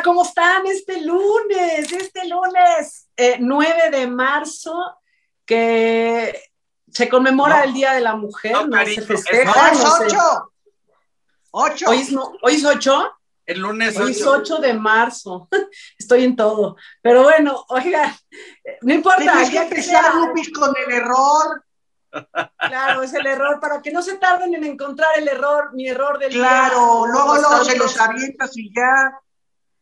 Hola, ¿cómo están este lunes? Este lunes 9 eh, de marzo, que se conmemora el Día de la Mujer, no, se festeja. No, es 8. 8. ¿Hoy es, no, ¿Hoy es 8? El lunes 8. Hoy es 8 de marzo. Estoy en todo. Pero bueno, oiga, no importa. Tienes que empezar, Lupis, con el error. Claro, es el error, para que no se tarden en encontrar el error, mi error del Claro, luego, luego se los avientas y ya.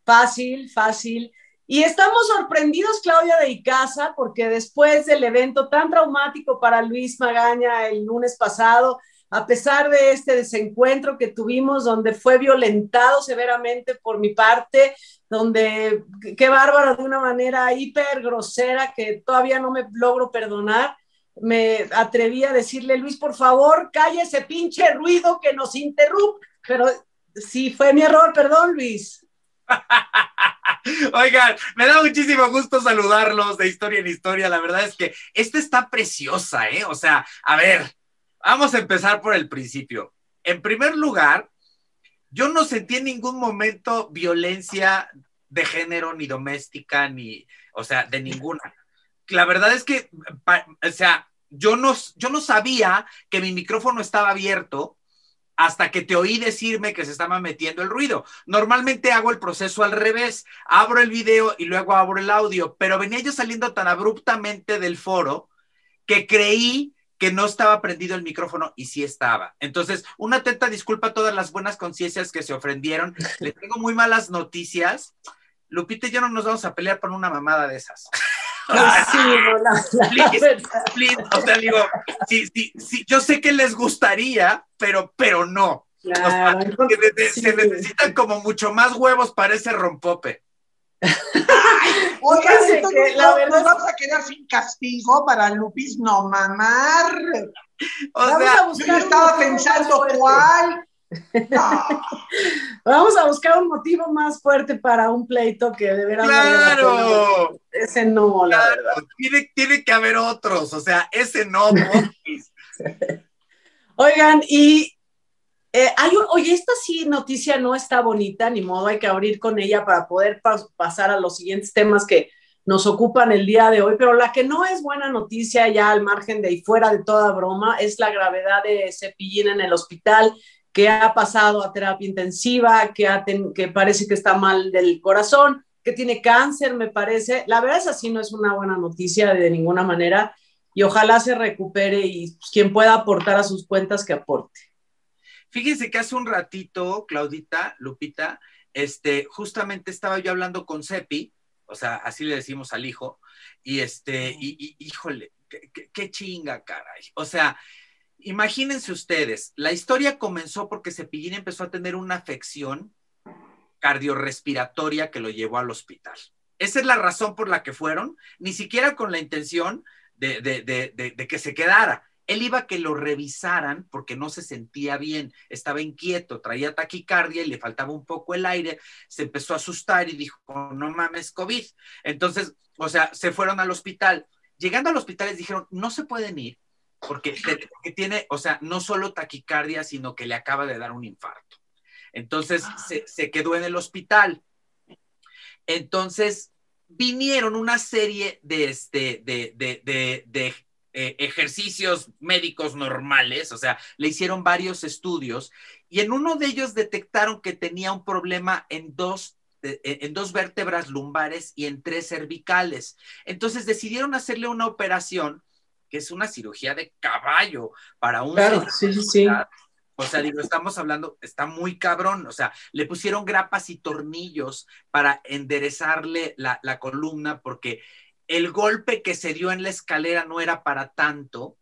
Fácil, fácil. Y estamos sorprendidos, Claudia de Icaza, porque después del evento tan traumático para Luis Magaña el lunes pasado, a pesar de este desencuentro que tuvimos, donde fue violentado severamente por mi parte, donde qué bárbaro de una manera hiper grosera que todavía no me logro perdonar, me atreví a decirle, Luis, por favor, calle ese pinche ruido que nos interrumpe. Pero sí, fue mi error, perdón, Luis. Oigan, me da muchísimo gusto saludarlos de historia en historia. La verdad es que esta está preciosa, ¿eh? O sea, a ver, vamos a empezar por el principio. En primer lugar, yo no sentí en ningún momento violencia de género, ni doméstica, ni, o sea, de ninguna. La verdad es que, o sea, yo no, yo no sabía que mi micrófono estaba abierto hasta que te oí decirme que se estaba metiendo el ruido. Normalmente hago el proceso al revés, abro el video y luego abro el audio, pero venía yo saliendo tan abruptamente del foro que creí que no estaba prendido el micrófono y sí estaba. Entonces, una atenta disculpa a todas las buenas conciencias que se ofendieron. Le tengo muy malas noticias. Lupita y yo no nos vamos a pelear por una mamada de esas. O sea, digo, sí, sí, sí, yo sé que les gustaría, pero, pero no. se necesitan como mucho más huevos para ese rompope. Oigan, la verdad... vamos a quedar sin castigo para Lupis no mamar. O sea, yo estaba pensando cuál. Vamos a buscar un motivo más fuerte para un pleito que de verdad. Claro. ese no, la verdad. Tiene, tiene, que haber otros, o sea, ese no. Oigan, y eh, hay oye, esta sí noticia no está bonita, ni modo, hay que abrir con ella para poder pasar a los siguientes temas que nos ocupan el día de hoy, pero la que no es buena noticia ya al margen de y fuera de toda broma es la gravedad de Cepillín en el hospital que ha pasado a terapia intensiva, que, que parece que está mal del corazón, que tiene cáncer, me parece. La verdad es así, no es una buena noticia de ninguna manera y ojalá se recupere y pues, quien pueda aportar a sus cuentas que aporte. Fíjense que hace un ratito, Claudita, Lupita, este, justamente estaba yo hablando con Cepi, o sea, así le decimos al hijo, y este, y, híjole, qué, qué chinga, caray. O sea, Imagínense ustedes, la historia comenzó porque Cepillín empezó a tener una afección cardiorrespiratoria que lo llevó al hospital. Esa es la razón por la que fueron, ni siquiera con la intención de, que se quedara. Él iba a que lo revisaran porque no se sentía bien, estaba inquieto, traía taquicardia y le faltaba un poco el aire, se empezó a asustar y dijo, no mames, COVID. Entonces, o sea, se fueron al hospital. Llegando al hospital les dijeron, no se pueden ir porque, tiene, o sea, no solo taquicardia, sino que le acaba de dar un infarto. Entonces ah. se, quedó en el hospital. Entonces vinieron una serie de, este, de, eh, ejercicios médicos normales, o sea, le hicieron varios estudios y en uno de ellos detectaron que tenía un problema en dos en dos vértebras lumbares y en tres cervicales. Entonces decidieron hacerle una operación que es una cirugía de caballo para un... Claro, sí, sí. O sea, digo, estamos hablando, está muy cabrón, o sea, le pusieron grapas y tornillos para enderezarle la, la columna porque el golpe que se dio en la escalera no era para tanto,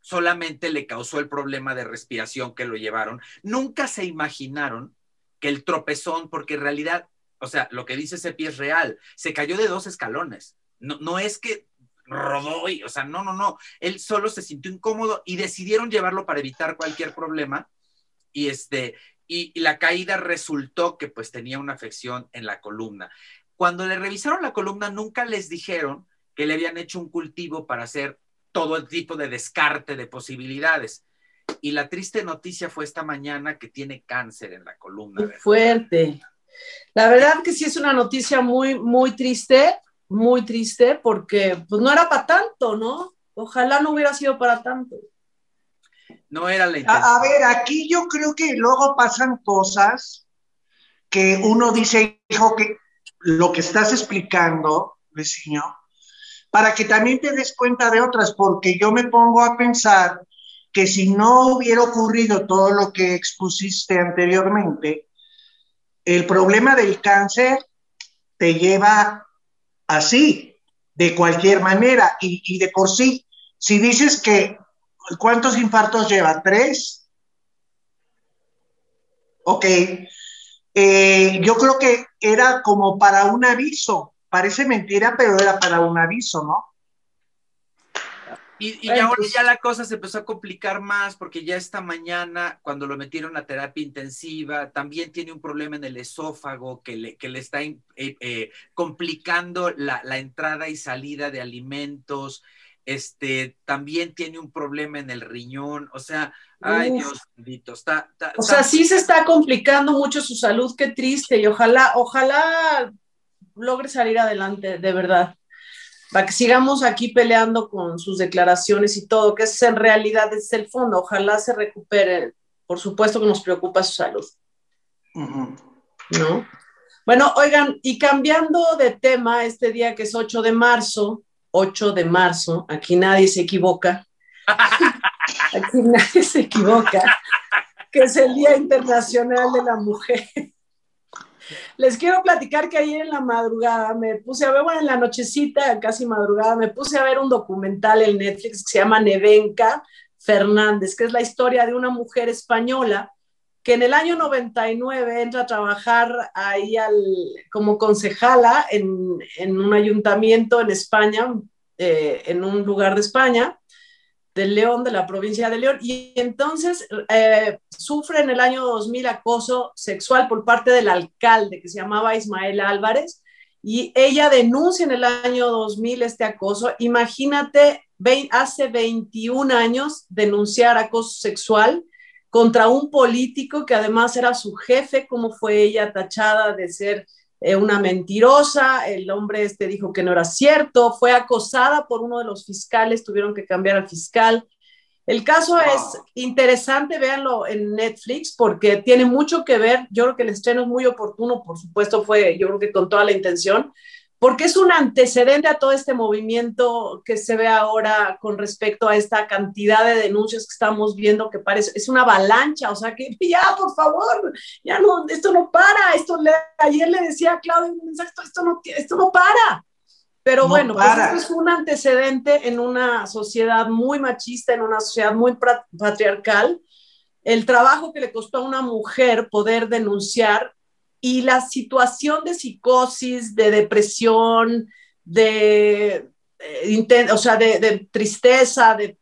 solamente le causó el problema de respiración que lo llevaron. Nunca se imaginaron que el tropezón, porque en realidad, o sea, lo que dice ese pie es real, se cayó de dos escalones. No, no es que rodó y, o sea, no, no, no, él solo se sintió incómodo y decidieron llevarlo para evitar cualquier problema y este, y, la caída resultó que pues tenía una afección en la columna. Cuando le revisaron la columna, nunca les dijeron que le habían hecho un cultivo para hacer todo el tipo de descarte de posibilidades. Y la triste noticia fue esta mañana que tiene cáncer en la columna. fuerte. La verdad que sí es una noticia muy, muy triste, muy triste, porque pues no era para tanto, ¿no? Ojalá no hubiera sido para tanto. No era la intención. A, a ver, aquí yo creo que luego pasan cosas que uno dice, hijo, que lo que estás explicando, vecino, para que también te des cuenta de otras, porque yo me pongo a pensar que si no hubiera ocurrido todo lo que expusiste anteriormente, el problema del cáncer te lleva así, de cualquier manera, y, de por sí, si dices que, ¿cuántos infartos lleva? ¿Tres? Ok. Eh, yo creo que era como para un aviso, parece mentira, pero era para un aviso, ¿no? Y, ahora pues ya la cosa se empezó a complicar más porque ya esta mañana, cuando lo metieron a terapia intensiva, también tiene un problema en el esófago que le, que le está eh, eh, complicando la, la, entrada y salida de alimentos. Este también tiene un problema en el riñón. O sea, ay Dios bendito, está, O sea, sí se está complicando mucho su salud, qué triste. Y ojalá, ojalá logre salir adelante, de verdad para que sigamos aquí peleando con sus declaraciones y todo, que es en realidad es el fondo. Ojalá se recupere. Por supuesto que nos preocupa su salud. ¿No? Bueno, oigan, y cambiando de tema, este día que es 8 de marzo, 8 de marzo, aquí nadie se equivoca. aquí nadie se equivoca, que es el Día Internacional de la Mujer. Les quiero platicar que ayer en la madrugada me puse a ver, bueno, en la nochecita, casi madrugada, me puse a ver un documental en Netflix que se llama Nevenka Fernández, que es la historia de una mujer española que en el año 99 entra a trabajar ahí al, como concejala en, en un ayuntamiento en España, eh, en un lugar de España, de León, de la provincia de León, y entonces eh, sufre en el año 2000 acoso sexual por parte del alcalde que se llamaba Ismael Álvarez, y ella denuncia en el año 2000 este acoso. Imagínate, hace 21 años denunciar acoso sexual contra un político que además era su jefe, como fue ella tachada de ser eh, una mentirosa, el hombre este dijo que no era cierto, fue acosada por uno de los fiscales, tuvieron que cambiar al fiscal. El caso es interesante, véanlo en Netflix, porque tiene mucho que ver, yo creo que el estreno es muy oportuno, por supuesto fue, yo creo que con toda la intención, porque es un antecedente a todo este movimiento que se ve ahora con respecto a esta cantidad de denuncias que estamos viendo que parece, es una avalancha, o sea que ya, por favor, ya no, esto no para, esto le, ayer le decía a Claudio esto, esto, no, esto no para. Pero bueno, pues esto es un antecedente en una sociedad muy machista, en una sociedad muy patriarcal. El trabajo que le costó a una mujer poder denunciar y la situación de psicosis, de depresión, de, eh, o sea, de, tristeza, de,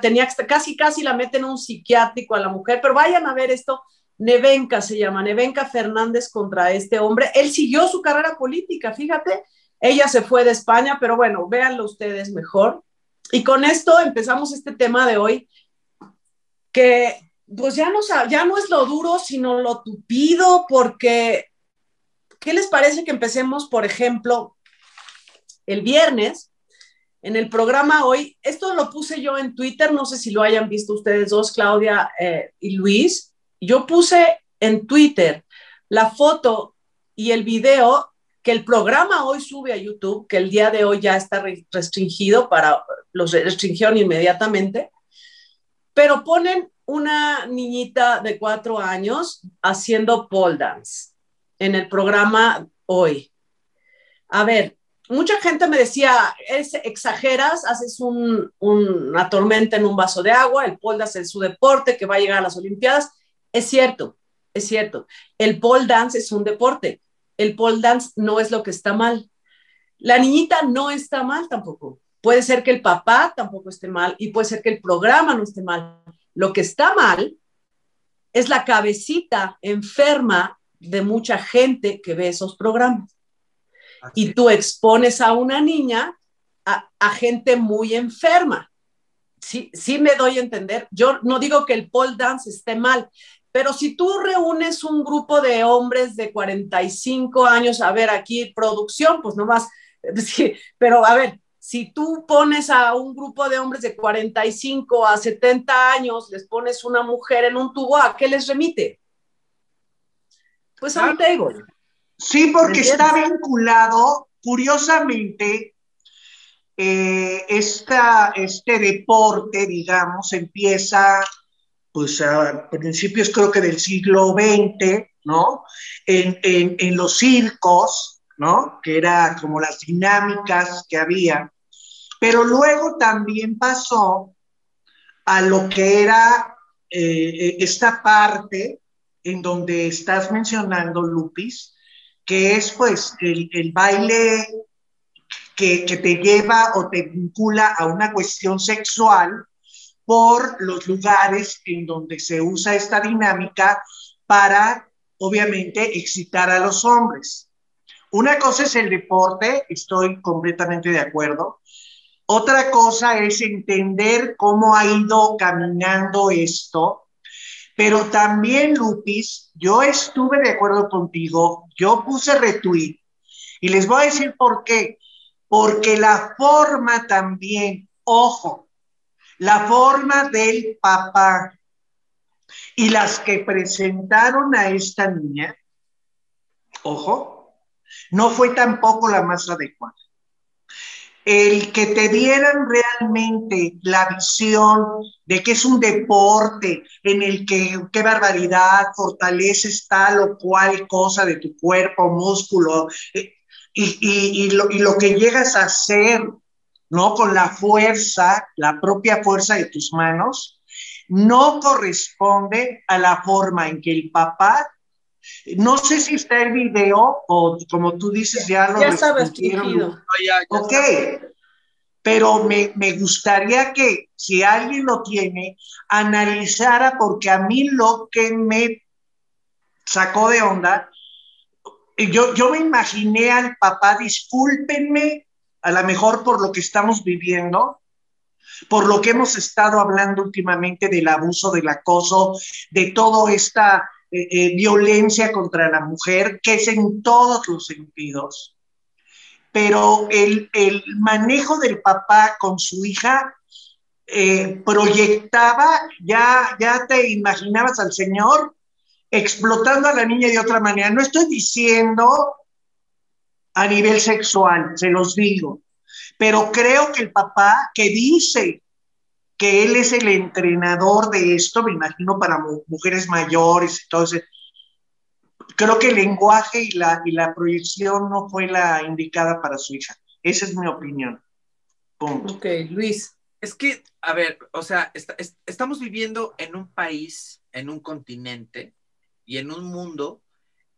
tenía casi casi la meten en un psiquiátrico a la mujer, pero vayan a ver esto, Nevenka se llama, Nevenka Fernández contra este hombre. Él siguió su carrera política, fíjate, ella se fue de España, pero bueno, véanlo ustedes mejor. Y con esto empezamos este tema de hoy, que pues ya no, es lo duro, sino lo tupido, porque, ¿qué les parece que empecemos, por ejemplo, el viernes? En el programa hoy, esto lo puse yo en Twitter, no sé si lo hayan visto ustedes dos, Claudia eh, y Luis. Yo puse en Twitter la foto y el video que el programa hoy sube a YouTube, que el día de hoy ya está restringido para, los restringieron inmediatamente, pero ponen una niñita de cuatro años haciendo pole dance en el programa hoy. A ver, mucha gente me decía, es, exageras, haces una tormenta en un vaso de agua, el pole dance es su deporte que va a llegar a las Olimpiadas. Es cierto, es cierto. El pole dance es un deporte. El pole dance no es lo que está mal. La niñita no está mal tampoco. Puede ser que el papá tampoco esté mal y puede ser que el programa no esté mal. Lo que está mal es la cabecita enferma de mucha gente que ve esos programas. Y tú expones a una niña a, gente muy enferma. Sí, sí me doy a entender. Yo no digo que el pole dance esté mal, Pero si tú reúnes un grupo de hombres de 45 años, a ver, aquí producción, pues nomás, sí, pero a ver, si tú pones a un grupo de hombres de 45 a 70 años, les pones una mujer en un tubo, ¿a qué les remite? Pues a un table. Sí, porque está vinculado, curiosamente, eh, este deporte, digamos, empieza pues a principios creo que del siglo XX, ¿no? En, en, los circos, ¿no? Que era como las dinámicas que había, pero luego también pasó a lo que era eh, esta parte en donde estás mencionando, Lupis, que es pues el, el baile que, que, te lleva o te vincula a una cuestión sexual por los lugares en donde se usa esta dinámica para, obviamente, excitar a los hombres. Una cosa es el deporte, estoy completamente de acuerdo. Otra cosa es entender cómo ha ido caminando esto, pero también, Lupis, yo estuve de acuerdo contigo, yo puse retweet y les voy a decir por qué. Porque la forma también, ojo, la forma del papá y las que presentaron a esta niña, ojo, no fue tampoco la más adecuada. El que te dieran realmente la visión de que es un deporte en el que, qué barbaridad, fortaleces tal o cual cosa de tu cuerpo, músculo, eh, y, lo, y lo que llegas a hacer ¿no? Con la fuerza, la propia fuerza de tus manos, no corresponde a la forma en que el papá, no sé si está el video o como tú dices ya lo ya está restringido. Ok, pero me, me, gustaría que si alguien lo tiene, analizara porque a mí lo que me sacó de onda, yo, yo me imaginé al papá, discúlpenme a lo mejor por lo que estamos viviendo, por lo que hemos estado hablando últimamente del abuso, del acoso, de toda esta eh, eh, violencia contra la mujer, que es en todos los sentidos. Pero el, manejo del papá con su hija eh, proyectaba, ya, ya te imaginabas al Señor explotando a la niña de otra manera. No estoy diciendo a nivel sexual, se los digo. Pero creo que el papá que dice que él es el entrenador de esto, me imagino para mujeres mayores, entonces, creo que el lenguaje y la, y la proyección no fue la indicada para su hija. Esa es mi opinión. Punto. Ok, Luis. Es que, a ver, o sea, estamos viviendo en un país, en un continente y en un mundo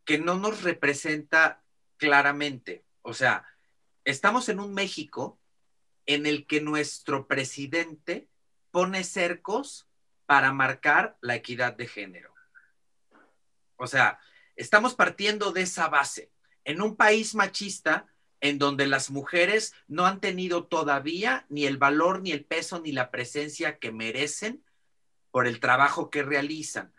que no nos representa claramente. O sea, estamos en un México en el que nuestro presidente pone cercos para marcar la equidad de género. O sea, estamos partiendo de esa base. En un país machista en donde las mujeres no han tenido todavía ni el valor, ni el peso, ni la presencia que merecen por el trabajo que realizan.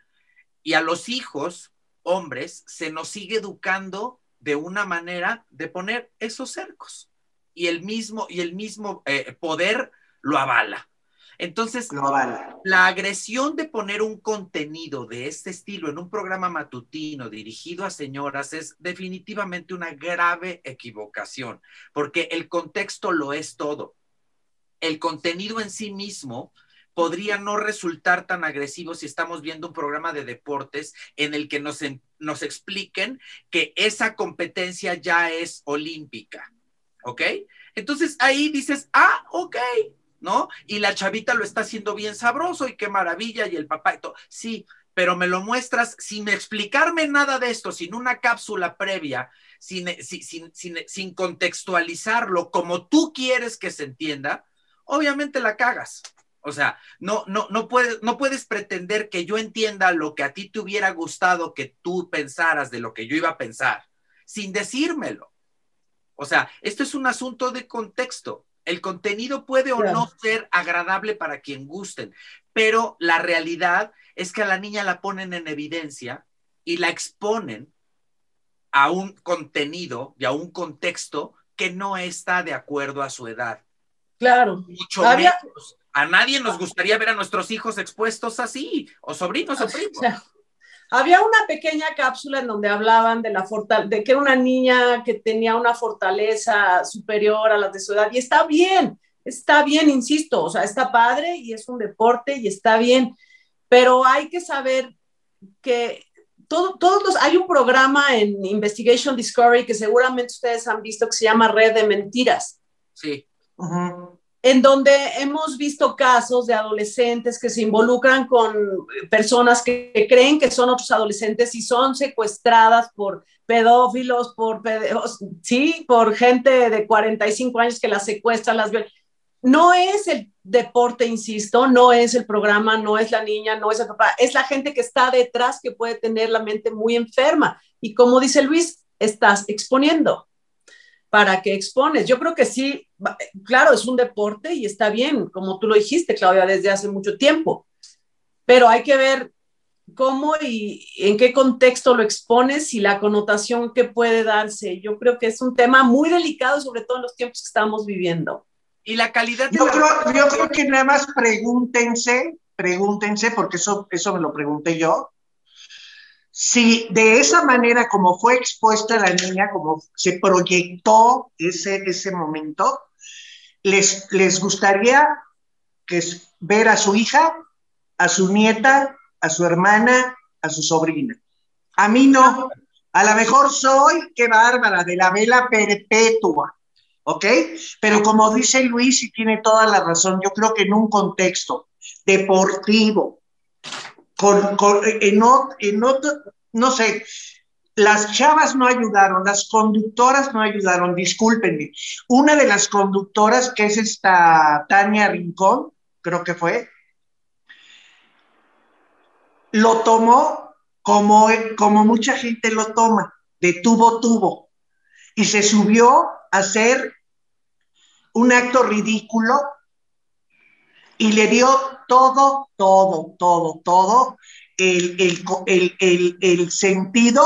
Y a los hijos, hombres, se nos sigue educando de una manera de poner esos cercos y el mismo, y el mismo eh, poder lo avala. Entonces, la agresión de poner un contenido de este estilo en un programa matutino dirigido a señoras es definitivamente una grave equivocación, porque el contexto lo es todo. El contenido en sí mismo podría no resultar tan agresivo si estamos viendo un programa de deportes en el que nos, nos expliquen que esa competencia ya es olímpica, ¿ok? Entonces ahí dices, ah, ok, ¿no? Y la chavita lo está haciendo bien sabroso y qué maravilla y el papá y todo. Sí, pero me lo muestras sin explicarme nada de esto, sin una cápsula previa, sin, sin, sin, sin contextualizarlo como tú quieres que se entienda, obviamente la cagas. O sea, no, no, no, puedes, no puedes pretender que yo entienda lo que a ti te hubiera gustado que tú pensaras de lo que yo iba a pensar, sin decírmelo. O sea, esto es un asunto de contexto. El contenido puede o no ser agradable para quien gusten, pero la realidad es que a la niña la ponen en evidencia y la exponen a un contenido y a un contexto que no está de acuerdo a su edad. Claro. Mucho menos. A nadie nos gustaría ver a nuestros hijos expuestos así, o sobrinos o primos. Había una pequeña cápsula en donde hablaban de la de que era una niña que tenía una fortaleza superior a la de su edad, y está bien, está bien, insisto, o sea, está padre y es un deporte y está bien, pero hay que saber que todo, todos los, hay un programa en Investigation Discovery que seguramente ustedes han visto que se llama Red de Mentiras. Sí. En donde hemos visto casos de adolescentes que se involucran con personas que, creen que son otros adolescentes y son secuestradas por pedófilos, por, sí, por gente de 45 años que las secuestran, las no es el deporte, insisto, no es el programa, no es la niña, no es el papá, es la gente que está detrás que puede tener la mente muy enferma. Y como dice Luis, estás exponiendo. ¿Para qué expones? Yo creo que sí, claro, es un deporte y está bien, como tú lo dijiste, Claudia, desde hace mucho tiempo, pero hay que ver cómo y en qué contexto lo expones y la connotación que puede darse. Yo creo que es un tema muy delicado, sobre todo en los tiempos que estamos viviendo. Y la calidad de yo, creo, yo creo que nada más pregúntense, pregúntense, porque eso, eso me lo pregunté yo, si de esa manera como fue expuesta la niña, como se proyectó ese, ese momento, les, les gustaría que ver a su hija, a su nieta, a su hermana, a su sobrina. A mí no. A lo mejor soy, qué bárbara, de la vela perpetua. ¿ok? Pero como dice Luis, y tiene toda la razón, yo creo que en un contexto deportivo, en, en otro, no sé, las chavas no ayudaron, las conductoras no ayudaron, discúlpenme. Una de las conductoras, que es esta Tania Rincón, creo que fue, lo tomó como, como mucha gente lo toma, de tubo tubo, y se subió a hacer un acto ridículo y le dio todo, todo, todo, todo el, el, sentido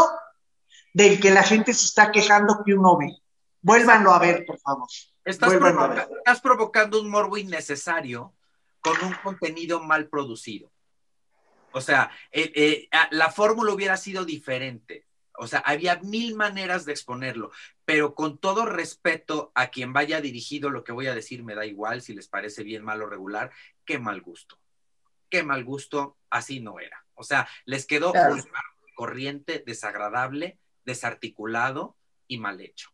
del que la gente se está quejando que uno ve. Vuélvanlo a ver, por favor. Estás, estás provocando un morbo innecesario con un contenido mal producido. O sea, eh, eh, la fórmula hubiera sido diferente. O sea, había mil maneras de exponerlo, pero con todo respeto a quien vaya dirigido, lo que voy a decir me da igual si les parece bien, mal o regular, qué mal gusto. Qué mal gusto, así no era. O sea, les quedó un corriente, desagradable, desarticulado y mal hecho.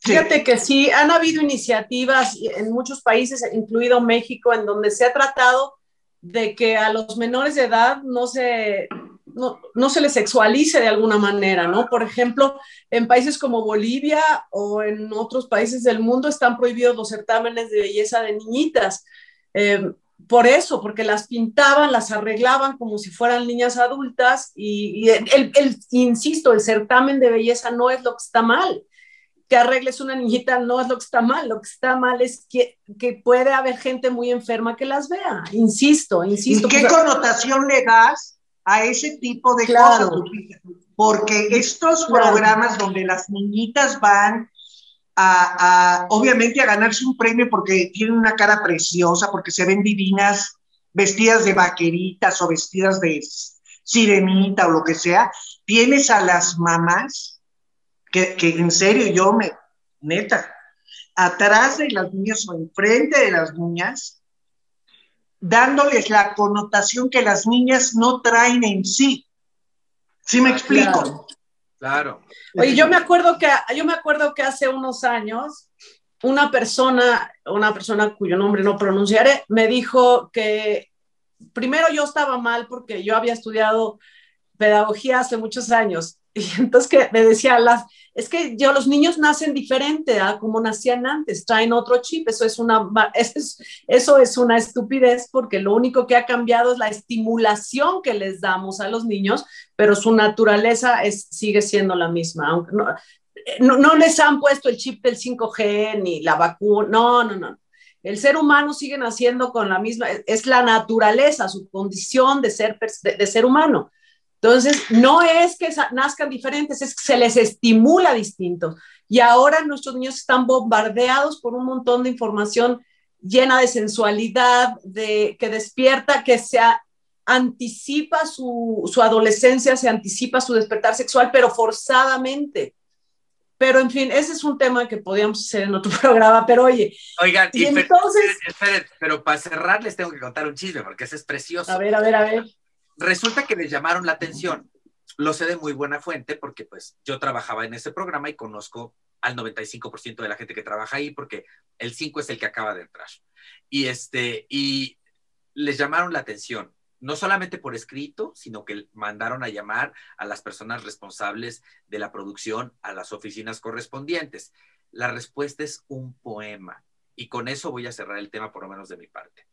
Fíjate que sí, han habido iniciativas en muchos países, incluido México, en donde se ha tratado de que a los menores de edad no se no, se les sexualice de alguna manera, ¿no? Por ejemplo, en países como Bolivia o en otros países del mundo están prohibidos los certámenes de belleza de niñitas. Eh, por eso, porque las pintaban, las arreglaban como si fueran niñas adultas y, el, insisto, el certamen de belleza no es lo que está mal. Que arregles una niñita no es lo que está mal, lo que está mal es que, que puede haber gente muy enferma que las vea, insisto, insisto. ¿Y qué connotación le das a ese tipo de cosas, porque estos programas donde las niñitas van a, obviamente, a ganarse un premio porque tienen una cara preciosa, porque se ven divinas, vestidas de vaqueritas o vestidas de sirenita o lo que sea, tienes a las mamás, que, que en serio yo me, neta, atrás de las niñas o enfrente de las niñas, dándoles la connotación que las niñas no traen en sí. ¿Sí me explico? Claro. Oye, yo me acuerdo que yo me acuerdo que hace unos años una persona, una persona cuyo nombre no pronunciaré, me dijo que primero yo estaba mal porque yo había estudiado pedagogía hace muchos años y entonces que me decía las es que yo, los niños nacen diferente a como nacían antes, traen otro chip, eso es, una, eso eso es una estupidez porque lo único que ha cambiado es la estimulación que les damos a los niños, pero su naturaleza es, sigue siendo la misma, aunque no, no, no les han puesto el chip del 5G ni la vacuna, no, no, no. El ser humano sigue naciendo con la misma, es la naturaleza, su condición de ser, de, ser humano. Entonces, no es que nazcan diferentes, es que se les estimula distinto. Y ahora nuestros niños están bombardeados por un montón de información llena de sensualidad, de, que despierta, que se anticipa su, su adolescencia, se anticipa su despertar sexual, pero forzadamente. Pero en fin, ese es un tema que podíamos hacer en otro programa, pero oye. Oigan, y, entonces. Esperen, pero para cerrar les tengo que contar un chisme, porque ese es precioso. A ver, a ver, a ver. Resulta que les llamaron la atención. Lo sé de muy buena fuente, porque pues yo trabajaba en ese programa y conozco al 95% de la gente que trabaja ahí, porque el 5 es el que acaba de entrar. Y este, y les llamaron la atención no solamente por escrito, sino que mandaron a llamar a las personas responsables de la producción a las oficinas correspondientes. La respuesta es un poema. Y con eso voy a cerrar el tema, por lo menos de mi parte.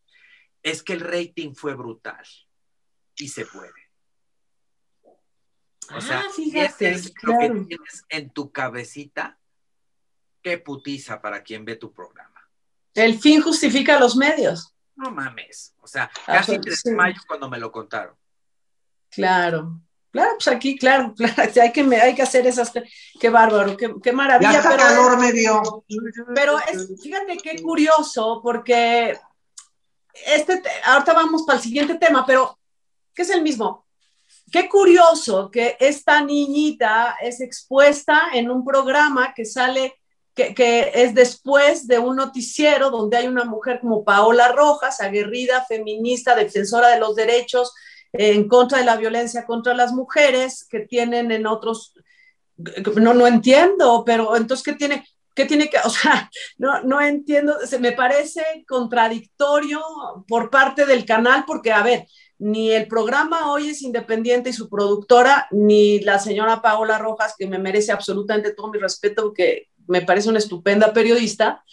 Es que el rating fue brutal y se puede. O sea, ah, fíjate, es lo que tienes en tu cabecita, qué putiza para quien ve tu programa. El fin justifica los medios. No mames. O sea, ah, casi pues, tres mayo cuando me lo contaron. Claro. Claro, pues aquí, claro, claro, hay que, hay que hacer esas, qué bárbaro, qué, qué maravilla. Ya pero, calor me Pero es, fíjate qué curioso, porque este, ahorita vamos para el siguiente tema, pero que es el mismo. Qué curioso que esta niñita es expuesta en un programa que sale que, es después de un noticiero donde hay una mujer como Paola Rojas, aguerrida, feminista, defensora de los derechos en contra de la violencia contra las mujeres, que tienen en otros, no, no entiendo, pero entonces, ¿qué tiene? ¿Qué tiene que, o sea, no, no entiendo, se me parece contradictorio por parte del canal, porque, a ver, ni el programa hoy es independiente y su productora, ni la señora Paola Rojas, que me merece absolutamente todo mi respeto, que me parece una estupenda periodista,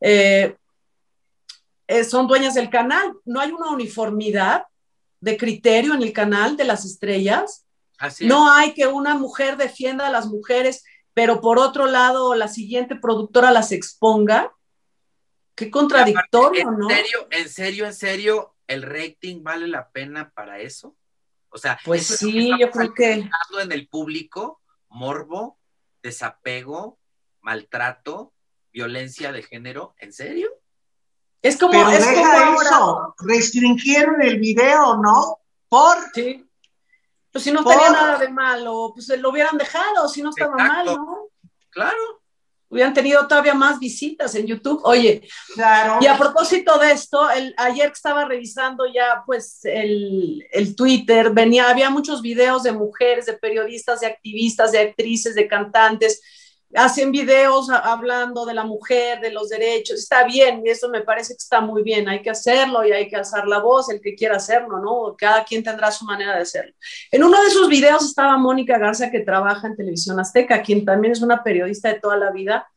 eh, eh, son dueñas del canal. No hay una uniformidad de criterio en el canal de las estrellas. no hay que una mujer defienda a las mujeres, pero por otro lado la siguiente productora las exponga. Qué contradictorio, ¿en ¿no? Serio, en serio, en serio, el rating vale la pena para eso. O sea, pues sí, yo creo que en el público morbo, desapego, maltrato, violencia de género, ¿en serio? Es como, Pero deja eso, restringieron el video, ¿no? Por sí. Pues si no tenía nada de malo, pues lo hubieran dejado, si no estaba mal, ¿no? Claro. Hubieran tenido todavía más visitas en YouTube. Oye, claro. y a propósito de esto, el, ayer que estaba revisando ya pues el, el Twitter, venía, había muchos videos de mujeres, de periodistas, de activistas, de actrices, de cantantes, hacen videos hablando de la mujer, de los derechos, está bien, y eso me parece que está muy bien, hay que hacerlo y hay que alzar la voz, el que quiera hacerlo, ¿no? Cada quien tendrá su manera de hacerlo. En uno de sus videos estaba Mónica Garza, que trabaja en Televisión Azteca, quien también es una periodista de toda la vida,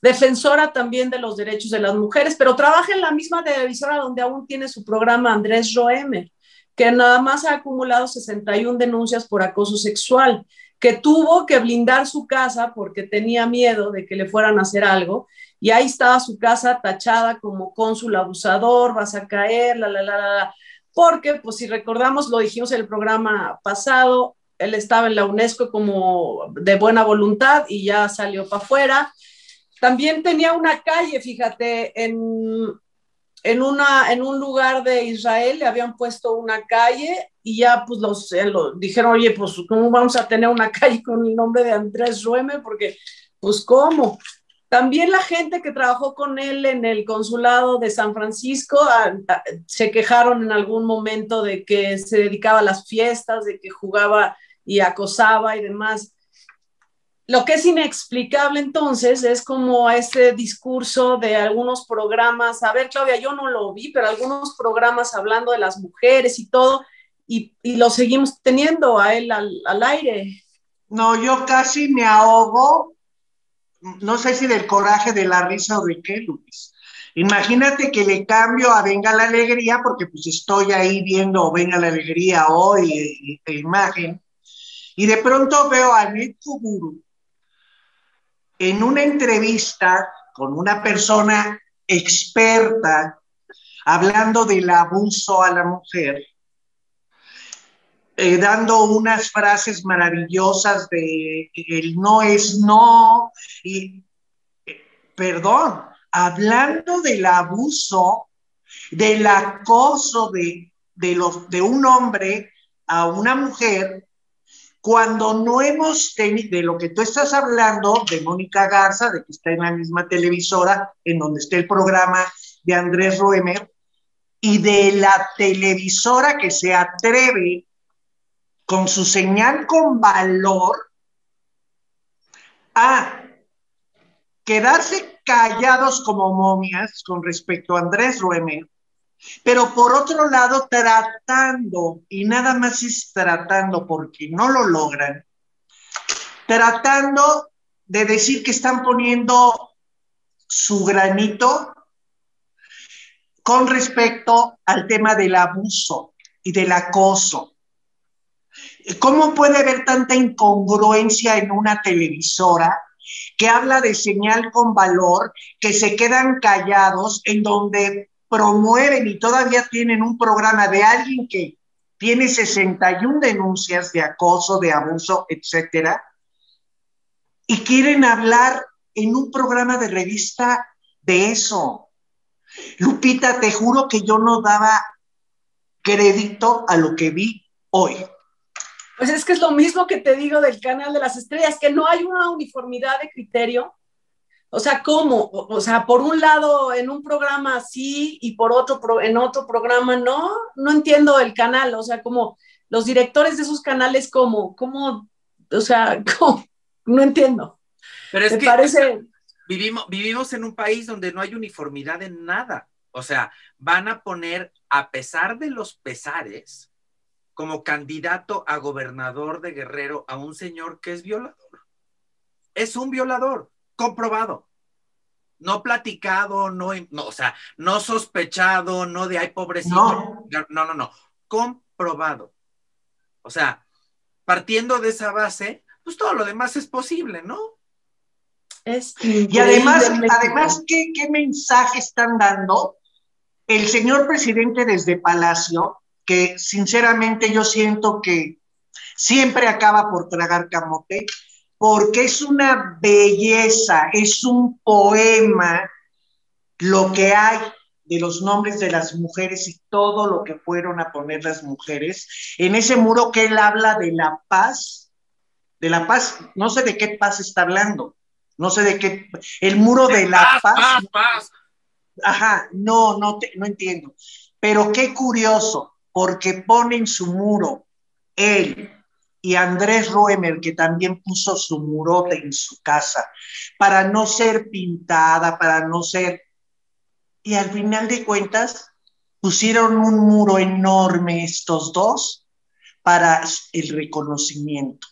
defensora también de los derechos de las mujeres, pero trabaja en la misma televisora donde aún tiene su programa Andrés Roemer, que nada más ha acumulado 61 denuncias por acoso sexual que tuvo que blindar su casa porque tenía miedo de que le fueran a hacer algo. Y ahí estaba su casa tachada como cónsul abusador, vas a caer, la, la, la, la. Porque, pues si recordamos, lo dijimos en el programa pasado, él estaba en la UNESCO como de buena voluntad y ya salió para afuera. También tenía una calle, fíjate, en, en, una, en un lugar de Israel le habían puesto una calle y ya pues los, eh, dijeron, oye, pues ¿cómo vamos a tener una calle con el nombre de Andrés Rueme? Porque, pues ¿cómo? También la gente que trabajó con él en el consulado de San Francisco se quejaron en algún momento de que se dedicaba a las fiestas, de que jugaba y acosaba y demás. Lo que es inexplicable entonces es como ese discurso de algunos programas, a ver Claudia, yo no lo vi, pero algunos programas hablando de las mujeres y todo, y, lo seguimos teniendo a él al, aire. No, yo casi me ahogo, no sé si del coraje, de la risa o de qué, Luis. Imagínate que le cambio a Venga la Alegría, porque pues estoy ahí viendo Venga la Alegría hoy, de imagen, y de pronto veo a Ned Fuguru en una entrevista con una persona experta hablando del abuso a la mujer, eh, dando unas frases maravillosas de el no es no, y eh, perdón, hablando del abuso, del acoso de, de, los, de un hombre a una mujer, cuando no hemos tenido, de lo que tú estás hablando, de Mónica Garza, de que está en la misma televisora, en donde está el programa de Andrés Ruemer, y de la televisora que se atreve con su señal con valor a quedarse callados como momias con respecto a Andrés Ruemer, pero por otro lado tratando, y nada más es tratando porque no lo logran, tratando de decir que están poniendo su granito con respecto al tema del abuso y del acoso. ¿Cómo puede haber tanta incongruencia en una televisora que habla de señal con valor, que se quedan callados, en donde promueven y todavía tienen un programa de alguien que tiene 61 denuncias de acoso, de abuso, etcétera, y quieren hablar en un programa de revista de eso? Lupita, te juro que yo no daba crédito a lo que vi hoy. Pues es que es lo mismo que te digo del canal de las estrellas, que no hay una uniformidad de criterio. O sea, ¿cómo? O sea, por un lado en un programa sí y por otro en otro programa no. No entiendo el canal, o sea, como los directores de esos canales, ¿cómo? ¿Cómo? O sea, ¿cómo? No entiendo. Pero es que parece... Vivimos, vivimos en un país donde no hay uniformidad en nada. O sea, van a poner, a pesar de los pesares, como candidato a gobernador de Guerrero a un señor que es violador. Es un violador, comprobado. No platicado, no, no o sea, no sospechado, no de ay, pobrecito. No. no, no, no. Comprobado. O sea, partiendo de esa base, pues todo lo demás es posible, ¿no? y además, además ¿qué, ¿qué mensaje están dando? El señor presidente desde Palacio, que sinceramente yo siento que siempre acaba por tragar camote, porque es una belleza, es un poema lo que hay de los nombres de las mujeres y todo lo que fueron a poner las mujeres. En ese muro que él habla de la paz, de la paz, no sé de qué paz está hablando, no sé de qué, el muro de la paz. paz, Ajá, no, no, no entiendo. Pero qué curioso, porque pone en su muro él y Andrés Ruemer, que también puso su murote en su casa, para no ser pintada, para no ser... Y al final de cuentas, pusieron un muro enorme estos dos para el reconocimiento.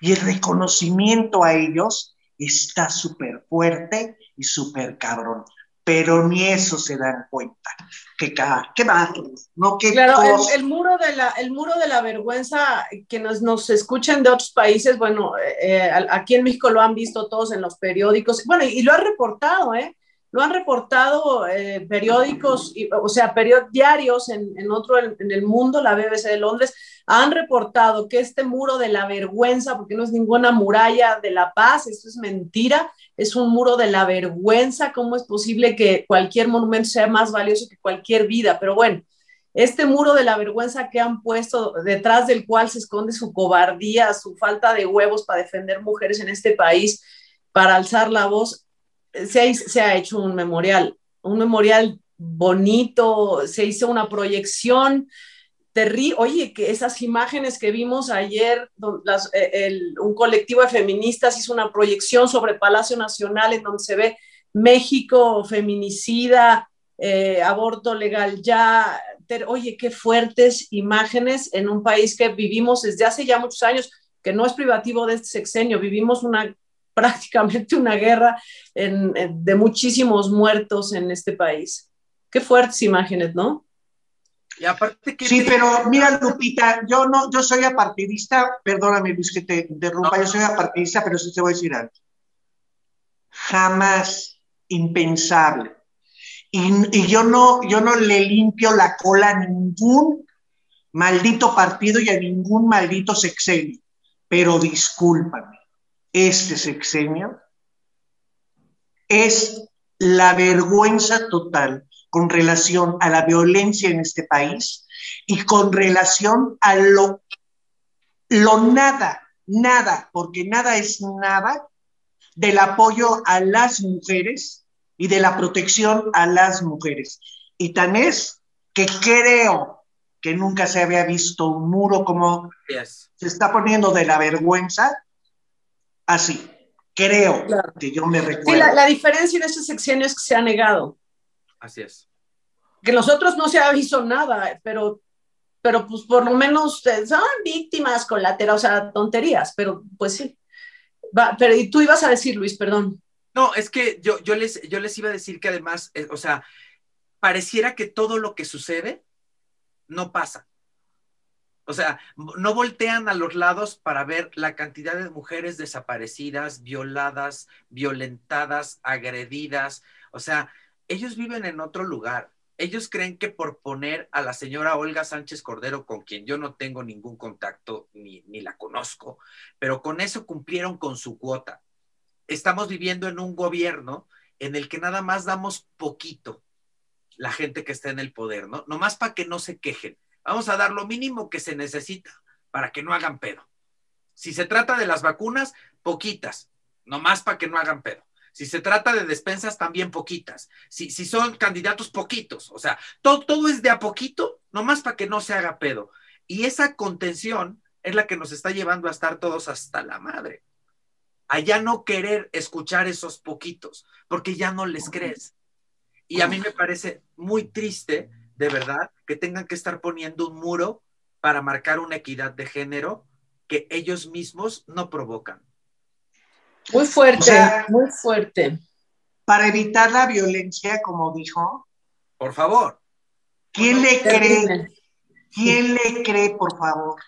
Y el reconocimiento a ellos está súper fuerte y súper cabrón. Pero ni eso se dan cuenta. Que qué va, no qué Claro, el, muro de la, el muro de la vergüenza que nos, nos escuchan de otros países, bueno, eh, eh, aquí en México lo han visto todos en los periódicos, bueno, y, lo han reportado, ¿eh? Lo han reportado eh, periódicos, o sea, periódicos diarios en, en otro, en, en el mundo, la BBC de Londres, han reportado que este muro de la vergüenza, porque no es ninguna muralla de la paz, esto es mentira, es un muro de la vergüenza, ¿cómo es posible que cualquier monumento sea más valioso que cualquier vida? Pero bueno, este muro de la vergüenza que han puesto, detrás del cual se esconde su cobardía, su falta de huevos para defender mujeres en este país, para alzar la voz, se, ha hecho un memorial, un memorial bonito, se hizo una proyección terrible, oye, que esas imágenes que vimos ayer, eh, un colectivo de feministas hizo una proyección sobre Palacio Nacional en donde se ve México feminicida, eh, aborto legal ya, oye, qué fuertes imágenes en un país que vivimos desde hace ya muchos años, que no es privativo de este sexenio, vivimos una prácticamente una guerra de muchísimos muertos en este país. Qué fuertes imágenes, ¿no? aparte que... Sí, pero mira, Lupita, yo no, yo soy apartidista, perdóname Luis que te interrumpa, yo soy apartidista, pero sí te voy a decir algo. Jamás impensable Y, yo, no, yo no le limpio la cola a ningún maldito partido y a ningún maldito sexenio. Pero discúlpame, este sexenio es la vergüenza total con relación a la violencia en este país y con relación a lo, lo nada, nada, porque nada es nada del apoyo a las mujeres y de la protección a las mujeres. Y tan es que creo que nunca se había visto un muro como se está poniendo de la vergüenza así. Creo que yo me recuerdo. Sí, la, diferencia en este sexenio es que se ha negado. Así es. Que nosotros no se ha visto nada, pero, pero pues por lo menos eh, son víctimas colaterales, o sea, tonterías, pero pues sí. Va, pero y tú ibas a decir, Luis, perdón. No, es que yo, yo, les, yo les iba a decir que además, eh, o sea, pareciera que todo lo que sucede no pasa. O sea, no voltean a los lados para ver la cantidad de mujeres desaparecidas, violadas, violentadas, agredidas. O sea, ellos viven en otro lugar. Ellos creen que por poner a la señora Olga Sánchez Cordero, con quien yo no tengo ningún contacto ni, ni la conozco, pero con eso cumplieron con su cuota. Estamos viviendo en un gobierno en el que nada más damos poquito la gente que está en el poder, ¿no? Nomás para que no se quejen Vamos a dar lo mínimo que se necesita para que no hagan pedo. Si se trata de las vacunas, poquitas, nomás para que no hagan pedo. Si se trata de despensas, también poquitas. Si, si son candidatos, poquitos. O sea, todo, todo es de a poquito, nomás para que no se haga pedo. Y esa contención es la que nos está llevando a estar todos hasta la madre. A ya no querer escuchar esos poquitos, porque ya no les crees. Y a mí me parece muy triste de verdad que tengan que estar poniendo un muro para marcar una equidad de género que ellos mismos no provocan. Muy fuerte, muy fuerte. Para evitar la violencia, como dijo. Por favor. ¿Quién le cree? ¿Quién le cree, por favor?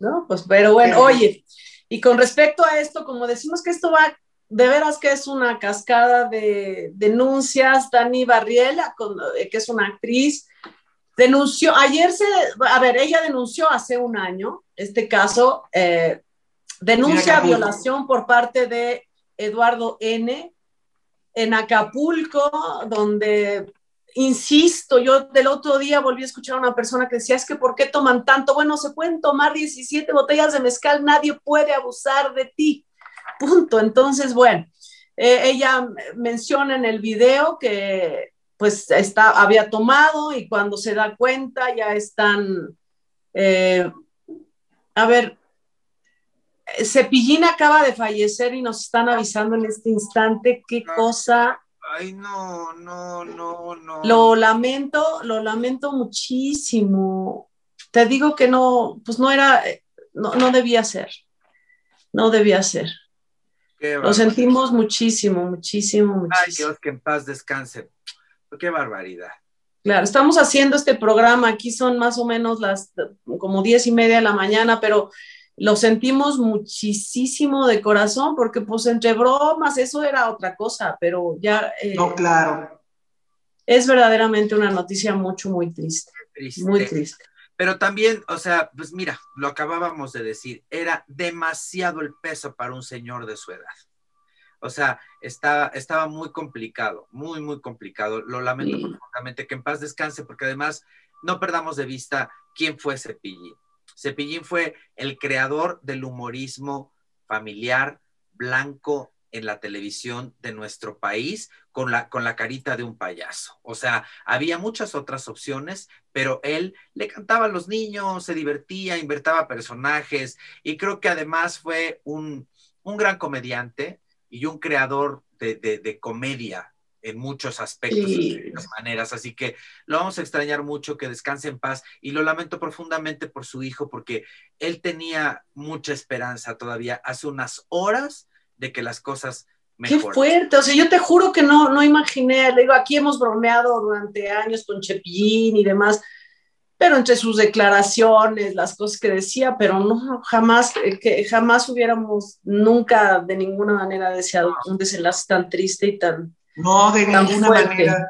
No, pues, pero bueno, oye, y con respecto a esto, como decimos que esto va de veras que es una cascada de denuncias. Dani Barriela, eh, que es una actriz, denunció, ayer se, a ver, ella denunció hace un año este caso, eh, denuncia violación por parte de Eduardo N. en Acapulco, donde, insisto, yo del otro día volví a escuchar a una persona que decía, es que ¿por qué toman tanto? Bueno, se pueden tomar 17 botellas de mezcal, nadie puede abusar de ti punto. Entonces, bueno, eh, ella menciona en el video que pues está, había tomado y cuando se da cuenta ya están, eh, a ver, Cepillín acaba de fallecer y nos están avisando en este instante qué cosa. Ay, no, no, no, no. Lo lamento, lo lamento muchísimo. Te digo que no, pues no era, no, no debía ser, no debía ser. Lo sentimos muchísimo, muchísimo, muchísimo. Ay, Dios, que en paz descanse. Qué barbaridad. Claro, estamos haciendo este programa, aquí son más o menos las como diez y media de la mañana, pero lo sentimos muchísimo de corazón, porque pues entre bromas, eso era otra cosa, pero ya... Eh, no, claro. Es verdaderamente una noticia mucho, muy triste. triste. Muy triste. Pero también, o sea, pues mira, lo acabábamos de decir, era demasiado el peso para un señor de su edad. O sea, estaba, estaba muy complicado, muy, muy complicado. Lo lamento profundamente, que en paz descanse, porque además no perdamos de vista quién fue Cepillín. Cepillín fue el creador del humorismo familiar, blanco, en la televisión de nuestro país con la, con la carita de un payaso. O sea, había muchas otras opciones, pero él le cantaba a los niños, se divertía, invertaba personajes y creo que además fue un, gran comediante y un creador de, comedia en muchos aspectos, y de muchas maneras. Así que lo vamos a extrañar mucho, que descanse en paz y lo lamento profundamente por su hijo porque él tenía mucha esperanza todavía. Hace unas horas de que las cosas mejoren. Qué fuerte, o sea, yo te juro que no, no imaginé, digo, aquí hemos bromeado durante años con Chepillín y demás, pero entre sus declaraciones, las cosas que decía, pero no, jamás, eh, que jamás hubiéramos nunca de ninguna manera deseado un desenlace tan triste y tan No, de ninguna manera.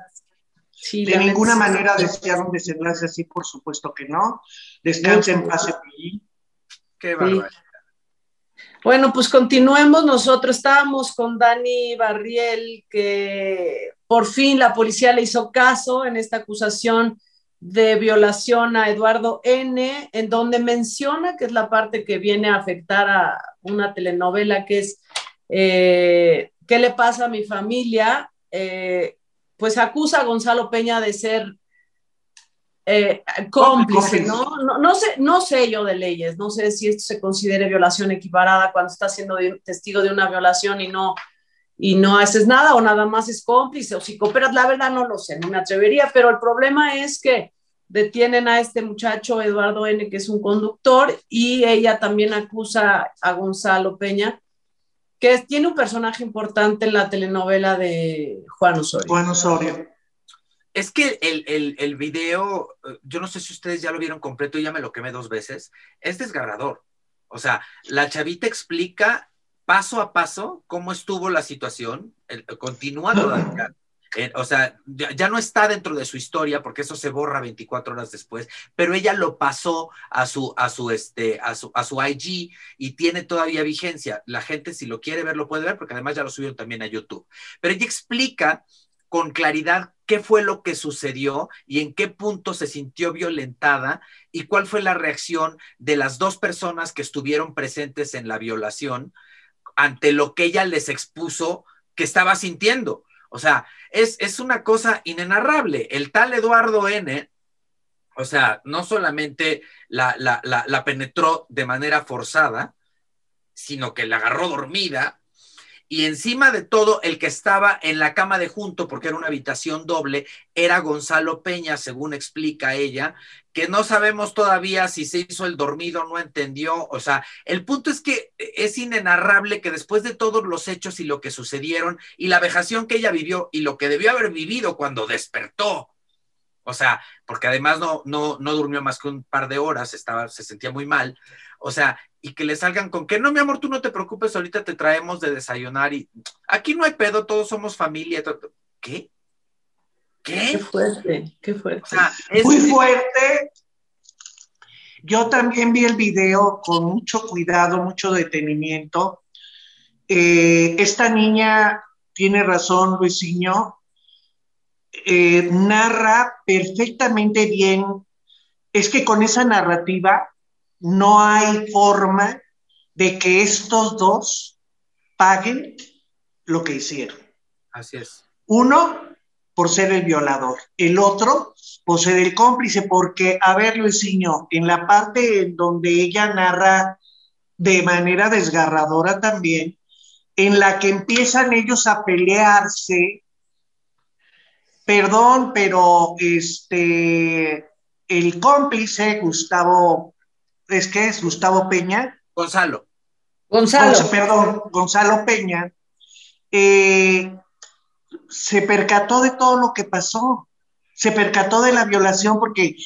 de ninguna manera desearon desenlace así, por supuesto que no. Descansen en paz, Qué barbaridad. Bueno, pues continuemos. Nosotros estábamos con Dani Barriel, que por fin la policía le hizo caso en esta acusación de violación a Eduardo N., en donde menciona que es la parte que viene a afectar a una telenovela que es eh, ¿Qué le pasa a mi familia? Eh, pues acusa a Gonzalo Peña de ser eh, cómplice, ¿no? ¿no? sé, no sé yo de leyes, no sé si esto se considere violación equiparada cuando está siendo testigo de una violación y no, y no haces nada o nada más es cómplice o si cooperas, la verdad no lo sé, no me atrevería, pero el problema es que detienen a este muchacho Eduardo N, que es un conductor, y ella también acusa a Gonzalo Peña, que tiene un personaje importante en la telenovela de Juan Osorio. Juan Osorio. Es que el, el, video, eh, yo no sé si ustedes ya lo vieron completo, ya me lo quemé dos veces, es desgarrador. O sea, la chavita explica paso a paso cómo estuvo la situación, el, continúa todavía. Eh, o sea, ya, no está dentro de su historia porque eso se borra 24 horas después, pero ella lo pasó a su, a su, este, a su, a su IG y tiene todavía vigencia. La gente si lo quiere ver lo puede ver porque además ya lo subieron también a YouTube. Pero ella explica con claridad qué fue lo que sucedió y en qué punto se sintió violentada y cuál fue la reacción de las dos personas que estuvieron presentes en la violación ante lo que ella les expuso que estaba sintiendo. O sea, es, es una cosa inenarrable. El tal Eduardo N., o sea, no solamente la, la, la penetró de manera forzada, sino que la agarró dormida, y encima de todo, el que estaba en la cama de junto, porque era una habitación doble, era Gonzalo Peña, según explica ella, que no sabemos todavía si se hizo el dormido, no entendió. O sea, el punto es que es inenarrable que después de todos los hechos y lo que sucedieron y la vejación que ella vivió y lo que debió haber vivido cuando despertó, o sea, porque además no, no, no durmió más que un par de horas, estaba, se sentía muy mal. O sea, y que le salgan con que no, mi amor, tú no te preocupes, ahorita te traemos de desayunar y aquí no hay pedo, todos somos familia. ¿Qué? ¿Qué? Qué fuerte, qué fuerte. Muy fuerte. Yo también vi el video con mucho cuidado, mucho detenimiento. Eh, esta niña tiene razón, Luisinho, eh, narra perfectamente bien. Es que con esa narrativa no hay forma de que estos dos paguen lo que hicieron. Así es. Uno, por ser el violador. El otro, por ser el cómplice, porque, a ver, Luisinho, en la parte en donde ella narra de manera desgarradora también, en la que empiezan ellos a pelearse, perdón, pero este, el cómplice, Gustavo es que es Gustavo Peña. Gonzalo. Gonzalo. perdón, Gonzalo Peña. Eh, se percató de todo lo que pasó. Se percató de la violación porque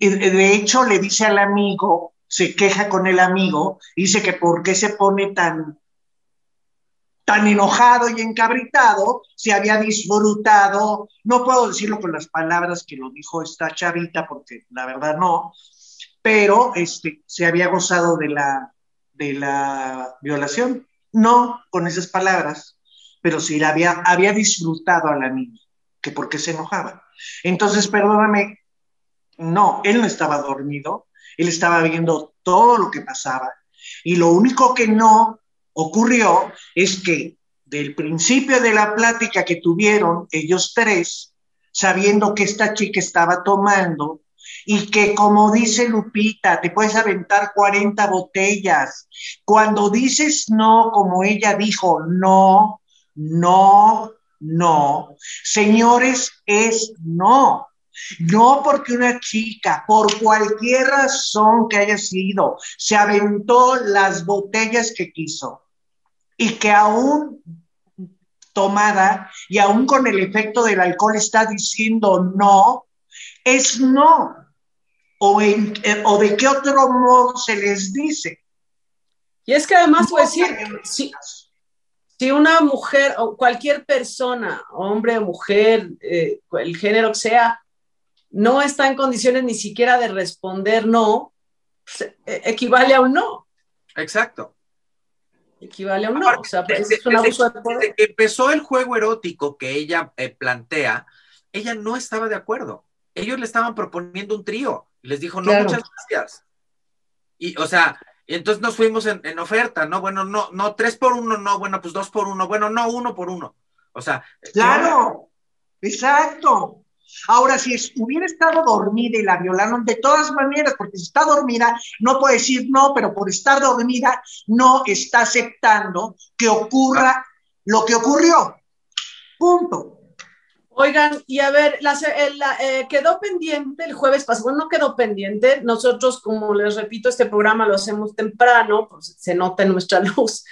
eh, de hecho le dice al amigo, se queja con el amigo, dice que por qué se pone tan tan enojado y encabritado, se había disfrutado, no puedo decirlo con las palabras que lo dijo esta chavita, porque la verdad no, pero este, se había gozado de la, de la violación. No con esas palabras, pero sí la había, había disfrutado a la niña, que por qué se enojaba. Entonces, perdóname, no, él no estaba dormido, él estaba viendo todo lo que pasaba y lo único que no ocurrió es que del principio de la plática que tuvieron ellos tres, sabiendo que esta chica estaba tomando, y que como dice Lupita, te puedes aventar 40 botellas. Cuando dices no, como ella dijo, no, no, no, señores, es no. No porque una chica, por cualquier razón que haya sido, se aventó las botellas que quiso y que aún tomada y aún con el efecto del alcohol está diciendo no, es no o, en, eh, o de qué otro modo se les dice. Y es que además, pues sí, si una mujer o cualquier persona, hombre o mujer, eh, el género que sea, no está en condiciones ni siquiera de responder no, pues, e, equivale a un no. Exacto. Equivale a un no. o sea, pues, es un abuso de poder. Desde que empezó el juego erótico que ella eh, plantea, ella no estaba de acuerdo. Ellos le estaban proponiendo un trío. Les dijo, no, Claro. muchas gracias. Y, o sea, entonces nos fuimos en, en oferta, ¿no? Bueno, no, no, tres por uno, no, bueno, pues dos por uno, bueno, no, uno por uno. O sea, Claro, exacto. Ahora, si es- hubiera estado dormida y la violaron de todas maneras, porque si está dormida, no puede decir no, pero por estar dormida no está aceptando que ocurra lo que ocurrió. Punto. Oigan, y a ver, la- eh, quedó pendiente el jueves pasado, no quedó pendiente, nosotros, como les repito, este programa lo hacemos temprano, pues se nota en nuestra luz.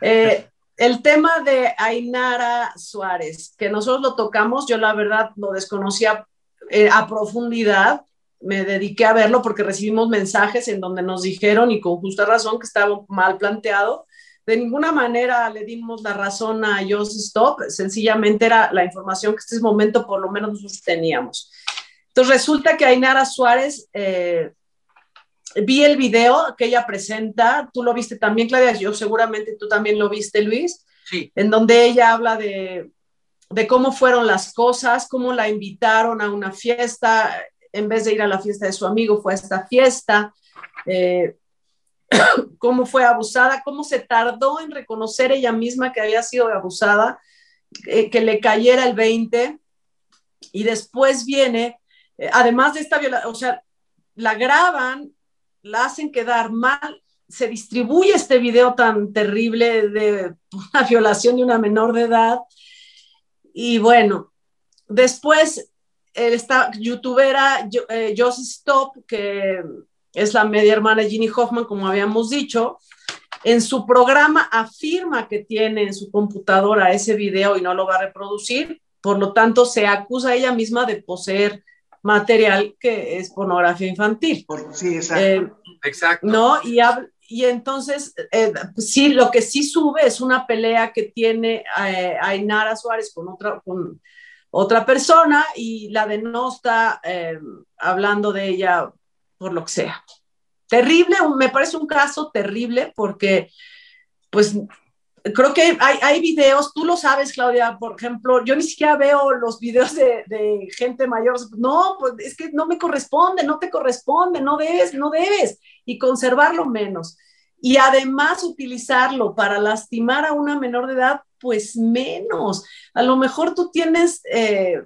Eh, el tema de Ainara Suárez, que nosotros lo tocamos, yo la verdad lo desconocía eh, a profundidad, me dediqué a verlo porque recibimos mensajes en donde nos dijeron, y con justa razón, que estaba mal planteado. De ninguna manera le dimos la razón a Just Stop, sencillamente era la información que en este momento por lo menos nosotros teníamos. Entonces resulta que Ainara Suárez, eh, vi el video que ella presenta, tú lo viste también, Claudia, yo seguramente tú también lo viste, Luis, sí, en donde ella habla de, de cómo fueron las cosas, cómo la invitaron a una fiesta, en vez de ir a la fiesta de su amigo, fue a esta fiesta, eh, cómo fue abusada, cómo se tardó en reconocer ella misma que había sido abusada, eh, que le cayera el 20, y después viene, eh, además de esta violación, o sea, la graban, la hacen quedar mal, se distribuye este video tan terrible de una violación de una menor de edad. Y bueno, después esta youtubera eh, Josie Stop, que es la media hermana de Ginny Hoffman, como habíamos dicho, en su programa afirma que tiene en su computadora ese video y no lo va a reproducir, por lo tanto se acusa a ella misma de poseer material que es pornografía infantil. Por- sí, exacto. Eh, exacto. ¿no? Y, hab- y entonces, eh, sí, lo que sí sube es una pelea que tiene eh, Ainara Suárez con otra, con otra persona y la denosta eh, hablando de ella por lo que sea. Terrible, me parece un caso terrible porque, pues, creo que hay, hay videos, tú lo sabes, Claudia, por ejemplo, yo ni siquiera veo los videos de, de gente mayor, no, pues es que no me corresponde, no te corresponde, no debes, no debes, y conservarlo menos. Y además utilizarlo para lastimar a una menor de edad, pues menos. A lo mejor tú tienes, eh,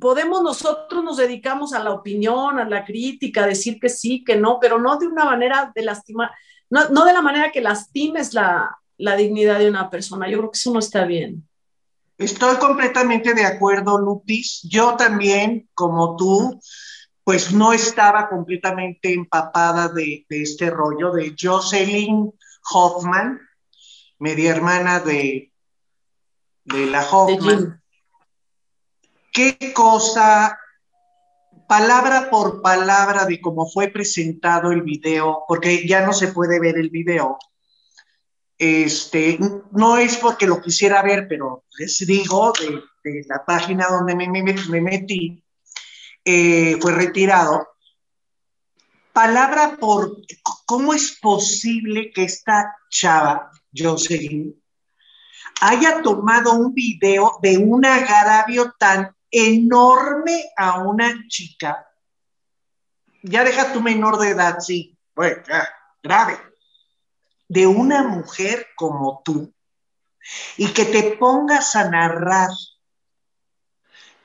podemos nosotros nos dedicamos a la opinión, a la crítica, a decir que sí, que no, pero no de una manera de lastimar, no, no de la manera que lastimes la, la dignidad de una persona. Yo creo que eso no está bien. Estoy completamente de acuerdo, Lupis. Yo también, como tú, pues no estaba completamente empapada de, de este rollo de Jocelyn Hoffman, media hermana de, de la Hoffman. Qué cosa, palabra por palabra de cómo fue presentado el video, porque ya no se puede ver el video. Este, no es porque lo quisiera ver, pero les digo, de, la página donde me, me- me metí, eh, fue retirado. Palabra por, ¿cómo es posible que esta chava, Jocelyn, haya tomado un video de un agravio tan enorme a una chica. Ya deja tu menor de edad, sí, grave. De una mujer como tú. Y que te pongas a narrar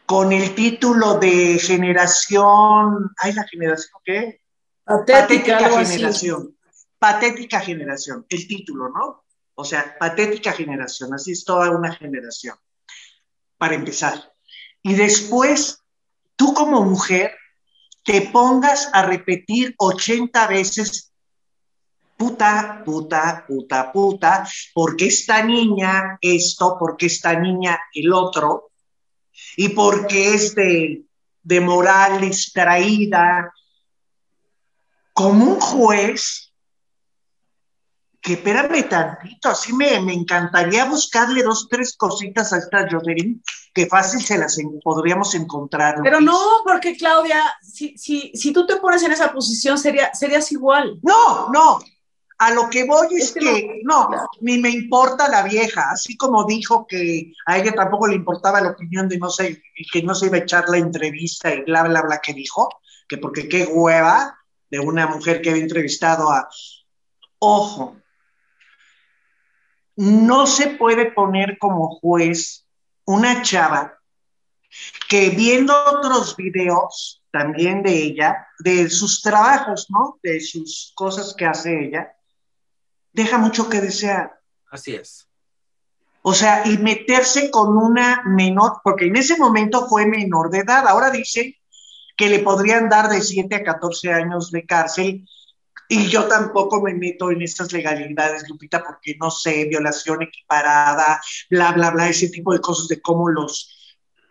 con el título de generación, ay, la generación, ¿qué? Patética, Patética así. generación. Patética generación, el título, ¿no? O sea, patética generación, así es toda una generación, para empezar. Y después, tú como mujer, te pongas a repetir 80 veces, puta, puta, puta, puta, porque esta niña esto, porque esta niña el otro, y porque es de, moral extraída, como un juez que espérame tantito, así me, me encantaría buscarle dos, tres cositas a esta Jocelyn, que fácil se las podríamos encontrar. Pero no, porque Claudia, si, si, si tú te pones en esa posición, sería, serías igual. No, no, a lo que voy es, que, no, ni me importa la vieja, así como dijo que a ella tampoco le importaba la opinión de no sé, que no se iba a echar la entrevista y bla, bla, bla que dijo, que porque qué hueva de una mujer que había entrevistado a... Ojo, no se puede poner como juez una chava que viendo otros videos también de ella, de sus trabajos, ¿no? De sus cosas que hace ella, deja mucho que desear. Así es. O sea, y meterse con una menor, porque en ese momento fue menor de edad, ahora dice que le podrían dar de 7 a 14 años de cárcel y yo tampoco me meto en estas legalidades, Lupita, porque no sé, violación equiparada, bla, bla, bla, ese tipo de cosas de cómo los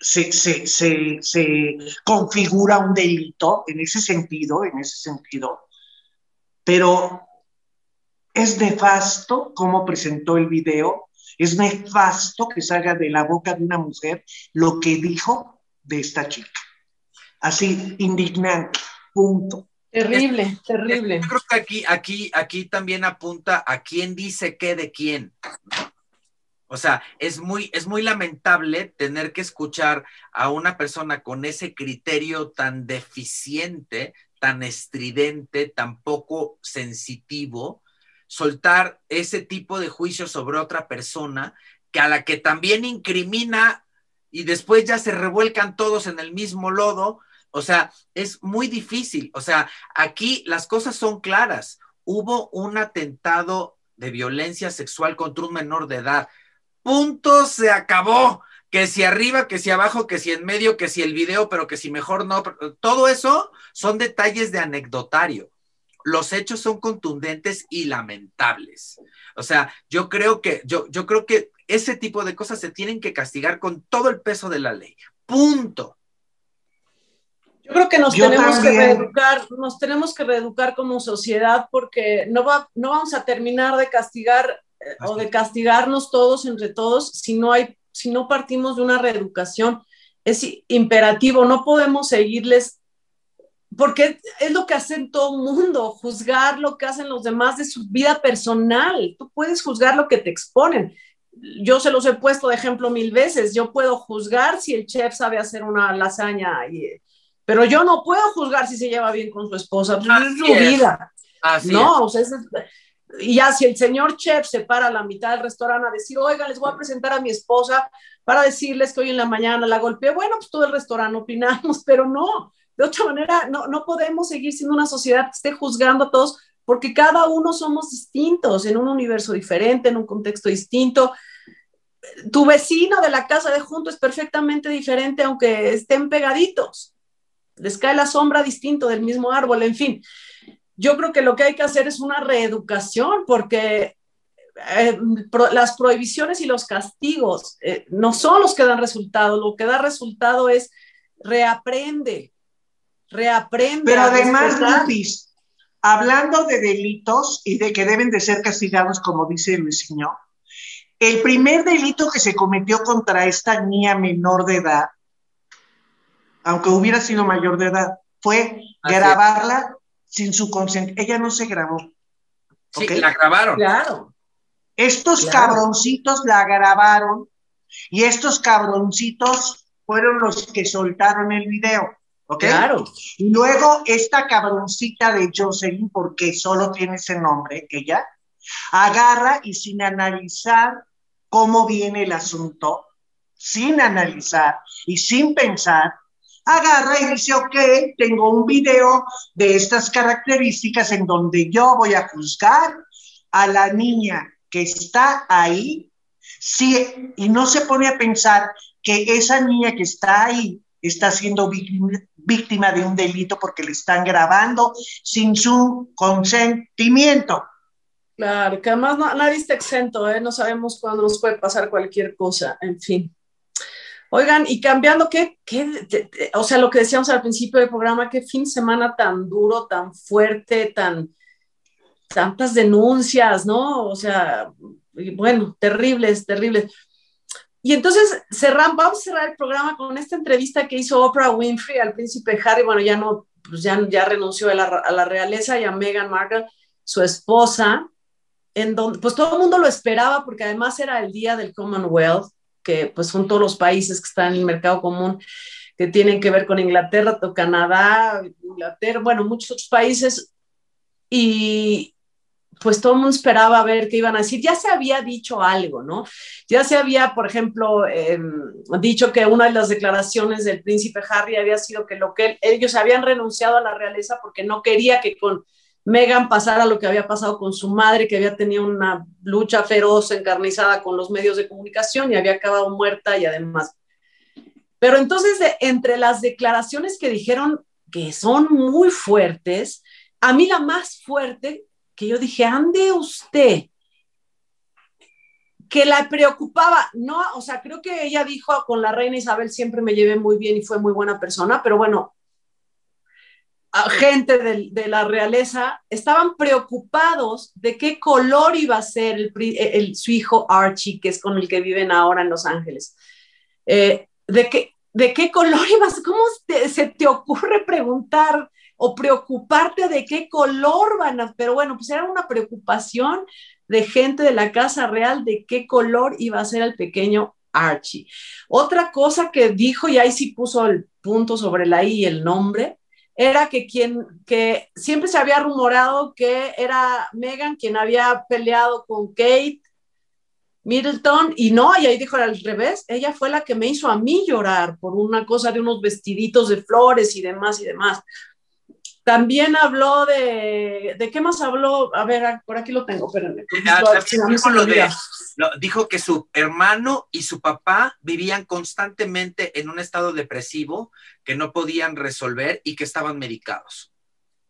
se, se, se, se configura un delito en ese sentido, en ese sentido. Pero es nefasto cómo presentó el video, es nefasto que salga de la boca de una mujer lo que dijo de esta chica. Así, indignante, punto. Terrible, terrible. Yo creo que aquí, aquí, aquí también apunta a quién dice qué de quién. O sea, es muy, es muy lamentable tener que escuchar a una persona con ese criterio tan deficiente, tan estridente, tan poco sensitivo, soltar ese tipo de juicio sobre otra persona que a la que también incrimina y después ya se revuelcan todos en el mismo lodo o sea, es muy difícil. O sea, aquí las cosas son claras. Hubo un atentado de violencia sexual contra un menor de edad. Punto, se acabó. Que si arriba, que si abajo, que si en medio, que si el video, pero que si mejor no. Todo eso son detalles de anecdotario. Los hechos son contundentes y lamentables. O sea, yo creo que, yo, yo creo que ese tipo de cosas se tienen que castigar con todo el peso de la ley. Punto. Yo creo que nos tenemos que reeducar, nos tenemos que reeducar como sociedad porque no, va, no vamos a terminar de castigar eh, o de castigarnos todos entre todos si no hay, si no partimos de una reeducación. Es imperativo, no podemos seguirles porque es lo que hacen todo el mundo, juzgar lo que hacen los demás de su vida personal. Tú puedes juzgar lo que te exponen. Yo se los he puesto de ejemplo mil veces. Yo puedo juzgar si el chef sabe hacer una lasaña y pero yo no puedo juzgar si se lleva bien con su esposa, pues es su vida. no, o sea, y ya si el señor chef se para a la mitad del restaurante a decir, oiga, les voy a presentar a mi esposa para decirles que hoy en la mañana la golpeé, bueno, pues todo el restaurante opinamos, pero no, de otra manera, no, no podemos seguir siendo una sociedad que esté juzgando a todos, porque cada uno somos distintos, en un universo diferente, en un contexto distinto. Tu vecino de la casa de junto es perfectamente diferente, aunque estén pegaditos les cae la sombra distinto del mismo árbol, en fin. Yo creo que lo que hay que hacer es una reeducación porque eh, las prohibiciones y los castigos eh, no son los que dan resultado, lo que da resultado es reaprende, reaprende. Pero además, Luis, hablando de delitos y de que deben de ser castigados, como dice Luisinho, el primer delito que se cometió contra esta niña menor de edad aunque hubiera sido mayor de edad, fue grabarla sin su consentimiento. Ella no se grabó. Sí, la grabaron. Claro. Estos cabroncitos la grabaron y estos cabroncitos fueron los que soltaron el video. ¿Ok? Claro. Y luego esta cabroncita de Jocelyn, porque solo tiene ese nombre, ella, agarra y sin analizar cómo viene el asunto, sin analizar y sin pensar, agarra y dice, ok, tengo un video de estas características en donde yo voy a juzgar a la niña que está ahí, sí, y no se pone a pensar que esa niña que está ahí está siendo víctima, de un delito porque le están grabando sin su consentimiento. Claro, que además nadie está exento, ¿eh? no sabemos cuándo nos puede pasar cualquier cosa, en fin. Oigan, y cambiando, ¿qué, qué o sea, lo que decíamos al principio del programa, qué fin de semana tan duro, tan fuerte, tan, tantas denuncias, ¿no? O sea, bueno, terribles, terribles. Y entonces cerramos, vamos a cerrar el programa con esta entrevista que hizo Oprah Winfrey al príncipe Harry, bueno, ya no, pues ya, ya renunció a la, a la realeza y a Meghan Markle, su esposa, en donde pues todo el mundo lo esperaba porque además era el día del Commonwealth, que pues son todos los países que están en el mercado común que tienen que ver con Inglaterra, Canadá, Inglaterra, bueno, muchos otros países. Y pues todo el mundo esperaba ver qué iban a decir. Ya se había dicho algo, ¿no? Ya se había, por ejemplo, em, dicho que una de las declaraciones del príncipe Harry había sido que, lo que ellos habían renunciado a la realeza porque no quería que con Megan pasara lo que había pasado con su madre, que había tenido una lucha feroz, encarnizada con los medios de comunicación y había acabado muerta y además. Pero entonces, entre las declaraciones que dijeron que son muy fuertes, a mí la más fuerte que yo dije, ande usted, que la preocupaba, no, o sea, creo que ella dijo con la reina Isabel siempre me llevé muy bien y fue muy buena persona, pero bueno, gente de, la realeza estaban preocupados de qué color iba a ser el, su hijo Archie, que es con el que viven ahora en Los Ángeles. Eh, de, qué, ¿De qué color iba a ser? ¿Cómo se te ocurre preguntar o preocuparte de qué color van a... Pero bueno, pues era una preocupación de gente de la Casa Real de qué color iba a ser el pequeño Archie. Otra cosa que dijo, y ahí sí puso el punto sobre la I y el nombre, era que quien, que siempre se había rumorado que era Megan quien había peleado con Kate Middleton, y no, y ahí dijo al revés, ella fue la que me hizo a mí llorar por una cosa de unos vestiditos de flores y demás y demás. También habló de, ¿de qué más habló? A ver, por aquí lo tengo, espérenme. Ah, dijo que su hermano y su papá vivían constantemente en un estado depresivo que no podían resolver y que estaban medicados.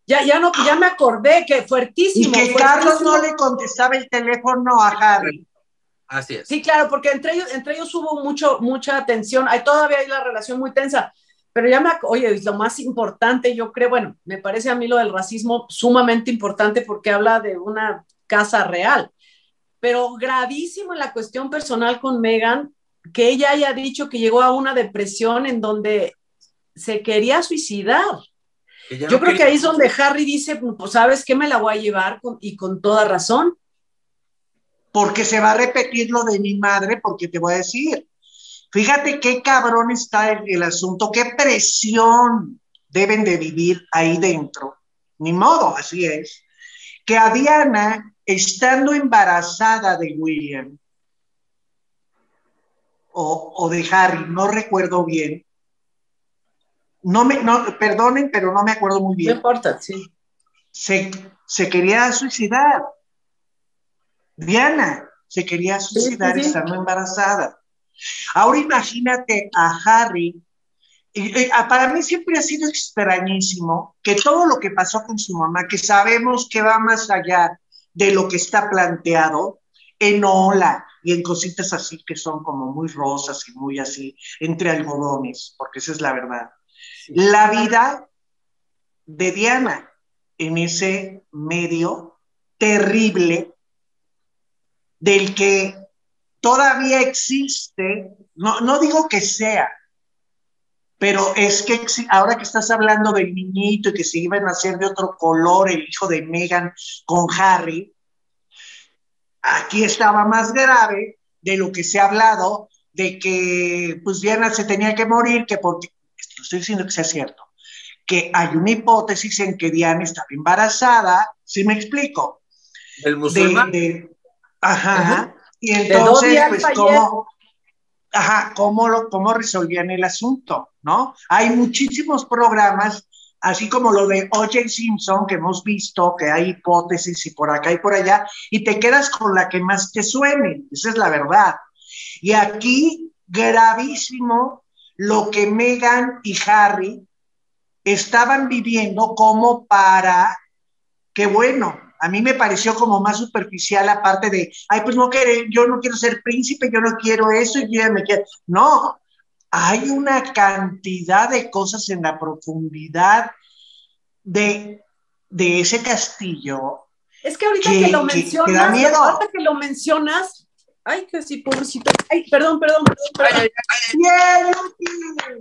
Ya, ya, no, ya me acordé que fuertísimo. Y que Carlos no le contestaba el teléfono a Harry. Así es. Sí, claro, porque entre ellos, entre ellos hubo mucho, mucha tensión. Hay todavía hay la relación muy tensa. Pero ya me, oye, lo más importante, yo creo, bueno, me parece a mí lo del racismo sumamente importante porque habla de una casa real, pero gravísimo en la cuestión personal con Megan, que ella haya dicho que llegó a una depresión en donde se quería suicidar. yo creo que ahí es donde Harry dice, pues sabes qué me la voy a llevar y con toda razón. Porque se va a repetir lo de mi madre, porque te voy a decir, Fíjate qué cabrón está el, asunto, qué presión deben de vivir ahí dentro. Ni modo, así es. Que a Diana, estando embarazada de William, o, de Harry, no recuerdo bien, no me, no, perdonen, pero no me acuerdo muy bien. No importa, sí. Se, se quería suicidar. Diana se quería suicidar estando embarazada. Ahora imagínate a Harry. para mí siempre ha sido extrañísimo que todo lo que pasó con su mamá, que sabemos que va más allá de lo que está planteado, en ola y en cositas así que son como muy rosas y muy así, entre algodones, porque esa es la verdad. La vida de Diana en ese medio terrible del que todavía existe, no, no digo que sea, pero es que ahora que estás hablando del niñito y que se iban a hacer de otro color el hijo de Megan con Harry, aquí estaba más grave de lo que se ha hablado de que pues Diana se tenía que morir, que porque, estoy diciendo que sea cierto, que hay una hipótesis en que Diana estaba embarazada, ¿sí me explico? El musulmán. ajá, y entonces, pues, ¿cómo, ajá, cómo, lo, cómo resolvían el asunto, ¿no? Hay muchísimos programas, así como lo de O.J. Simpson, que hemos visto, que hay hipótesis y por acá y por allá, y te quedas con la que más te suene, esa es la verdad. Y aquí, gravísimo, lo que Meghan y Harry estaban viviendo como para que, bueno, a mí me pareció como más superficial aparte de, ay, pues no quiero, yo no quiero ser príncipe, yo no quiero eso, y yo me quiero. No, hay una cantidad de cosas en la profundidad de, de ese castillo Es que ahorita que, lo mencionas, ahorita que lo mencionas, ay, que sí, pobrecito. Ay, perdón, perdón, perdón.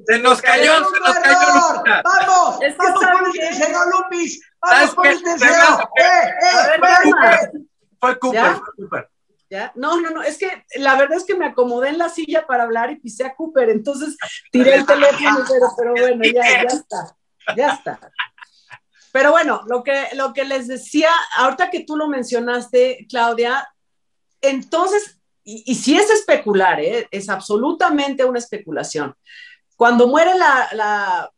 se nos cayó, se nos cayó. Vamos, es que vamos por el tercero, Lupis. Vamos por el tercero. Eh, eh, fue Cooper, fue Cooper. No, no, no, es que la verdad es que me acomodé en la silla para hablar y pisé a Cooper, entonces tiré el teléfono, pero, bueno, ya, ya está, ya está. Pero bueno, lo que, lo que les decía, ahorita que tú lo mencionaste, Claudia, entonces, y, si es especular, ¿eh? es absolutamente una especulación. Cuando muere la, la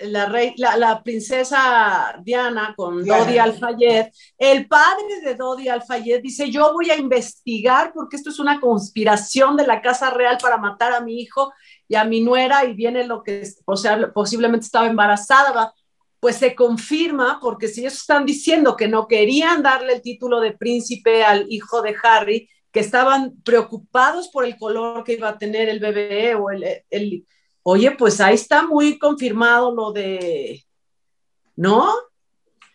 la, rey, la, princesa Diana con Dodi Al-Fayed, el padre de Dodi Al-Fayed dice, yo voy a investigar porque esto es una conspiración de la Casa Real para matar a mi hijo y a mi nuera y viene lo que o sea, posiblemente estaba embarazada. Pues se confirma porque si ellos están diciendo que no querían darle el título de príncipe al hijo de Harry, que estaban preocupados por el color que iba a tener el bebé o el, el Oye, pues ahí está muy confirmado lo de, ¿no?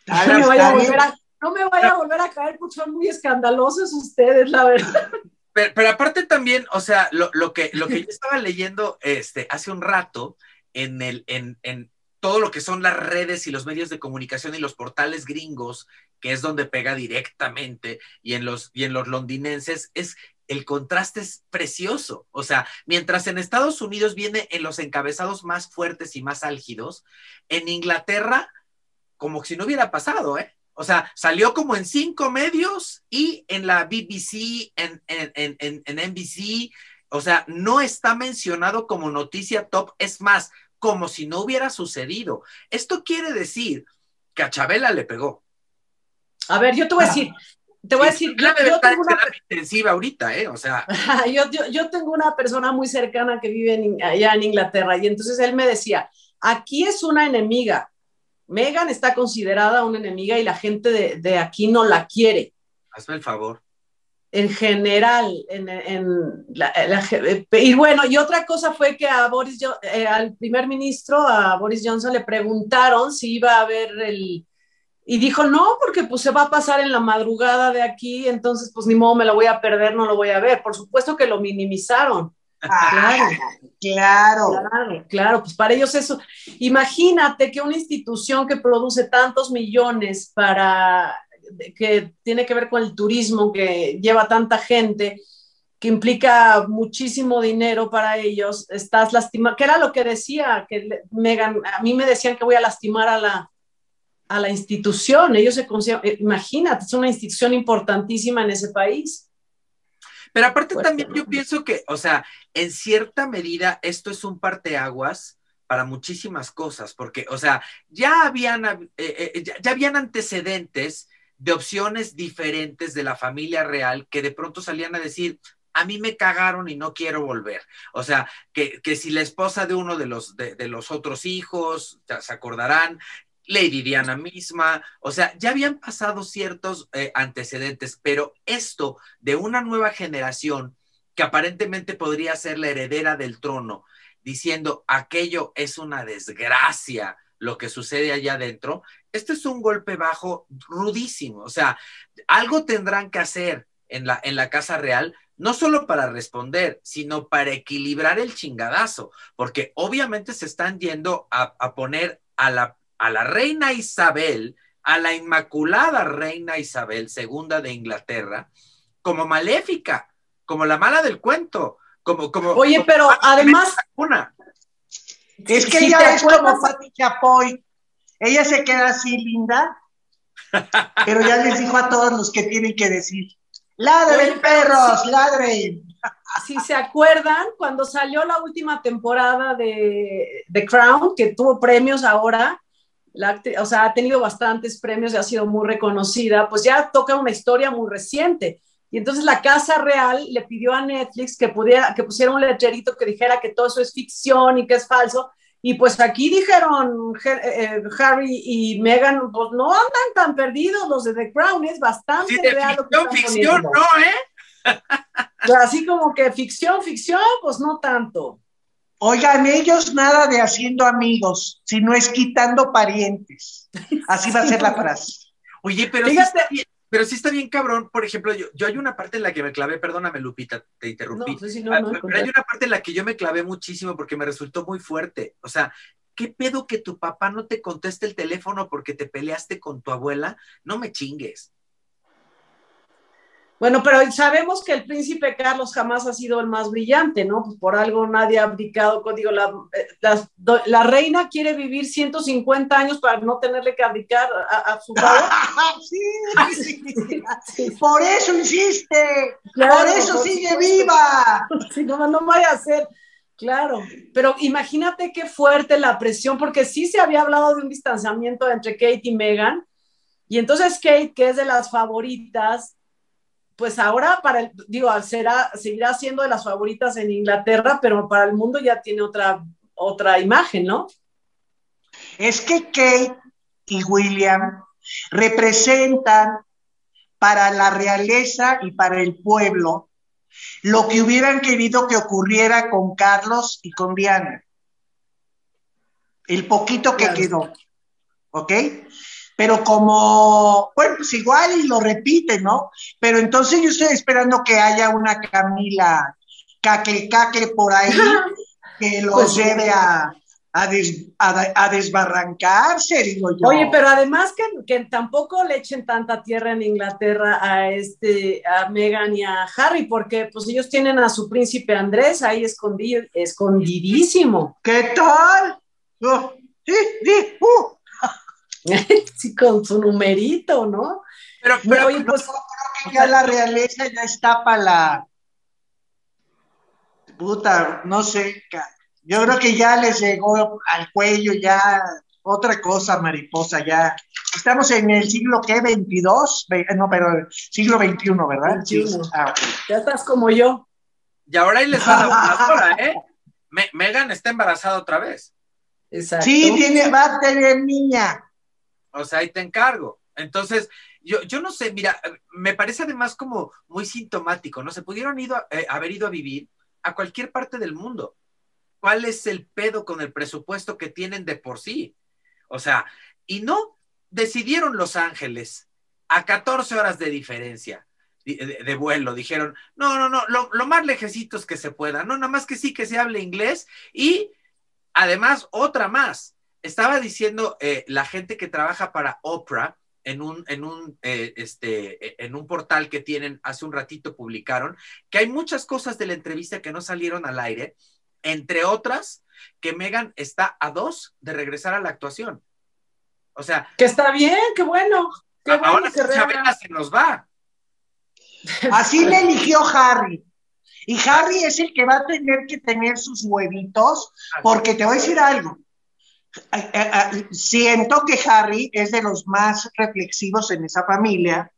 no, me vaya a volver a, caer porque son muy escandalosos ustedes, la verdad. Pero, aparte también, o sea, lo, que, lo que yo estaba leyendo este, hace un rato en, el, en todo lo que son las redes y los medios de comunicación y los portales gringos, que es donde pega directamente, y en los, y en los londinenses, es el contraste es precioso. O sea, mientras en Estados Unidos viene en los encabezados más fuertes y más álgidos, en Inglaterra, como si no hubiera pasado, ¿eh? O sea, salió como en cinco medios y en la BBC, en, en, en, en NBC, o sea, no está mencionado como noticia top, es más, como si no hubiera sucedido. Esto quiere decir que a Chabela le pegó. A ver, yo te voy a decir, te voy a decir, yo, tengo una intensiva ahorita, ¿eh? O sea. yo, tengo una persona muy cercana que vive allá en Inglaterra y entonces él me decía, aquí es una enemiga. Megan está considerada una enemiga y la gente de, aquí no la quiere. Hazme el favor. En general, en, y bueno, y otra cosa fue que a Boris, eh, al primer ministro, a Boris Johnson, le preguntaron si iba a haber el, y dijo, no, porque pues se va a pasar en la madrugada de aquí, entonces pues ni modo me lo voy a perder, no lo voy a ver. Por supuesto que lo minimizaron. Ah, claro, claro. Claro, claro, pues para ellos eso. Imagínate que una institución que produce tantos millones para, que tiene que ver con el turismo, que lleva tanta gente, que implica muchísimo dinero para ellos, estás lastimando, que era lo que decía, que Megan, a mí me decían que voy a lastimar a la, a la institución. Ellos se consideran, eh, imagínate, es una institución importantísima en ese país. Pero aparte también yo pienso que, o sea, en cierta medida esto es un parteaguas para muchísimas cosas, porque, o sea, ya habían, eh, eh, ya, habían antecedentes de opciones diferentes de la familia real que de pronto salían a decir, a mí me cagaron y no quiero volver. O sea, que, si la esposa de uno de los, de, de los otros hijos, se acordarán, Lady Diana misma, o sea, ya habían pasado ciertos eh, antecedentes, pero esto de una nueva generación que aparentemente podría ser la heredera del trono, diciendo aquello es una desgracia lo que sucede allá adentro, este es un golpe bajo rudísimo, o sea, algo tendrán que hacer en la, en la Casa Real, no solo para responder, sino para equilibrar el chingadazo, porque obviamente se están yendo a, a poner a la a la reina Isabel, a la inmaculada reina Isabel II de Inglaterra, como maléfica, como la mala del cuento, como, como. Oye, pero además. Una. Es que ella es como Pati Chapoy. Ella se queda así linda, pero ya les dijo a todos los que tienen que decir: ¡Ladren, perros! ¡Ladren! Si se acuerdan, cuando salió la última temporada de The Crown, que tuvo premios ahora, o sea, ha tenido bastantes premios y ha sido muy reconocida, pues ya toca una historia muy reciente. Y entonces la Casa Real le pidió a Netflix que, pudiera, que pusiera un letrerito que dijera que todo eso es ficción y que es falso. Y pues aquí dijeron eh, eh, Harry y Meghan, pues no andan tan perdidos los de The Crown, es bastante sí, real. Ficción, ficción, no, ¿eh? Así como que ficción, ficción, pues no tanto. Oigan, ellos nada de haciendo amigos, sino es quitando parientes. Así va a ser la frase. Oye, pero, pero sí está bien cabrón, por ejemplo, yo, yo hay una parte en la que me clavé, perdóname Lupita, te interrumpí, No, pues sí, no, Ah, no, pero hay una parte en la que yo me clavé muchísimo porque me resultó muy fuerte, o sea, ¿qué pedo que tu papá no te conteste el teléfono porque te peleaste con tu abuela? No me chingues. Bueno, pero sabemos que el príncipe Carlos jamás ha sido el más brillante, ¿no? Pues por algo nadie ha abdicado, digo, la, eh, la, la reina quiere vivir 150 años para no tenerle que abdicar a, a su favor. sí, sí, sí. Por eso insiste, Claro, por eso por sigue supuesto. viva. No, no vaya a ser. Claro, pero imagínate qué fuerte la presión, porque sí se había hablado de un distanciamiento entre Kate y Meghan, y entonces Kate, que es de las favoritas, pues ahora para el, digo, será, seguirá siendo de las favoritas en Inglaterra, pero para el mundo ya tiene otra, otra imagen, ¿no? Es que Kate y William representan para la realeza y para el pueblo lo que hubieran querido que ocurriera con Carlos y con Diana. El poquito que Claro. quedó. ¿Ok? Pero como, bueno, pues igual y lo repiten, ¿no? Pero entonces yo estoy esperando que haya una Camila cacle cacle por ahí que los Pues, lleve a, a, des- a- a desbarrancarse, digo yo. Oye, pero además que, que tampoco le echen tanta tierra en Inglaterra a este, a Meghan y a Harry, porque pues ellos tienen a su príncipe Andrés ahí escondido, escondidísimo. ¿Qué tal? Oh, sí, sí, uh. sí, con su numerito, ¿no? Pero, pero Oye, pues, que ya la realeza ya está para la puta, no sé, yo creo que ya les llegó al cuello ya otra cosa, mariposa, ya. Estamos en el siglo ¿qué? 22, Ve- no, pero siglo 21, ¿verdad? 21. Sí. Ah, ya estás como yo. y ahora ahí les va la voladora, ¿eh? Me- Megan está embarazada otra vez. Exacto. Sí, tiene, va a tener niña. O sea, ahí te encargo. Entonces, yo, yo no sé, mira, me parece además como muy sintomático, ¿no? Se pudieron ido a- eh, haber ido a vivir a cualquier parte del mundo. ¿Cuál es el pedo con el presupuesto que tienen de por sí? O sea, y no decidieron Los Ángeles a 14 horas de diferencia de, vuelo. Dijeron, no, no, no, lo, lo más lejecitos que se pueda, no, nada más que sí que se hable inglés y además otra más. Estaba diciendo eh, la gente que trabaja para Oprah en un, en, un, eh, este, eh, en un portal que tienen, hace un ratito publicaron, que hay muchas cosas de la entrevista que no salieron al aire, entre otras, que Megan está a dos de regresar a la actuación. O sea, Que está bien, qué bueno. Qué bueno ahora que Chabela se nos va. Así le eligió Harry. Y Harry es el que va a tener que tener sus huevitos, porque te voy a decir algo. Siento que Harry es de los más reflexivos en esa familia,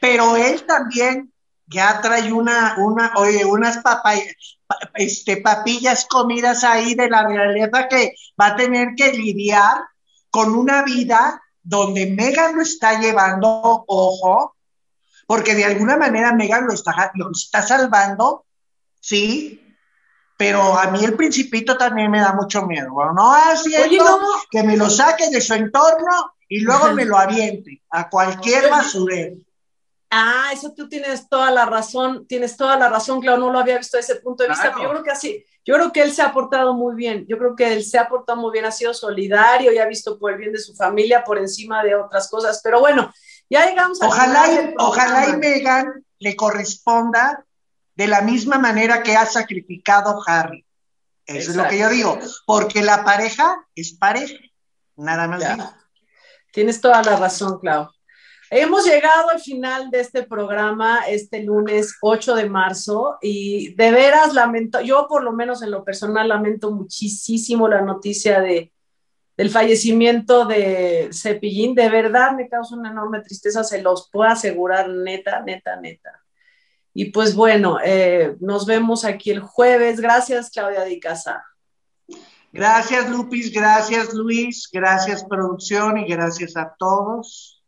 pero él también ya trae una, una, oye, unas papay- pa- este, papillas comidas ahí de la realidad que va a tener que lidiar con una vida donde Megan lo está llevando, ojo, porque de alguna manera Megan lo está, lo está salvando, sí, pero a mí el principito también me da mucho miedo. Bueno, no haciendo Oye, no. que me lo saque de su entorno y luego me lo aviente a cualquier basurero. Ah, eso tú tienes toda la razón, tienes toda la razón, claro, no lo había visto desde ese punto de vista, Claro. pero yo creo que así, yo creo que él se ha portado muy bien, yo creo que él se ha portado muy bien, ha sido solidario y ha visto por el bien de su familia por encima de otras cosas, pero bueno, ya llegamos al Ojalá y, ojalá y Megan le corresponda de la misma manera que ha sacrificado Harry. Eso es lo que yo digo, porque la pareja es pareja, nada más digo. Tienes toda la razón, Clau. Hemos llegado al final de este programa este lunes 8 de marzo y de veras lamento, yo por lo menos en lo personal lamento muchísimo la noticia de, del fallecimiento de Cepillín. De verdad me causa una enorme tristeza, se los puedo asegurar, neta, neta, neta. Y pues bueno, eh, nos vemos aquí el jueves. Gracias, Claudia Di Casa. Gracias, Lupis, gracias, Luis, gracias, producción, y gracias a todos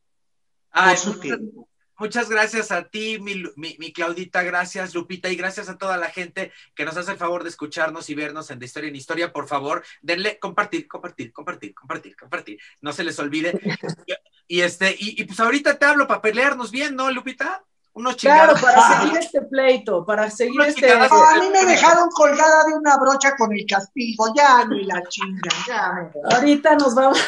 Ay, por su muchas, tiempo. Muchas gracias a ti, mi, mi, Claudita, gracias, Lupita, y gracias a toda la gente que nos hace el favor de escucharnos y vernos en De Historia en Historia. Por favor, denle compartir, compartir, compartir, compartir, compartir. No se les olvide. y, este, y, y pues ahorita te hablo para pelearnos bien, ¿no, Lupita? Unos chingados. Claro, para seguir este pleito, para seguir este. a mí me dejaron colgada de una brocha con el castigo, ya ni la chinga, ya. Ahorita nos vamos.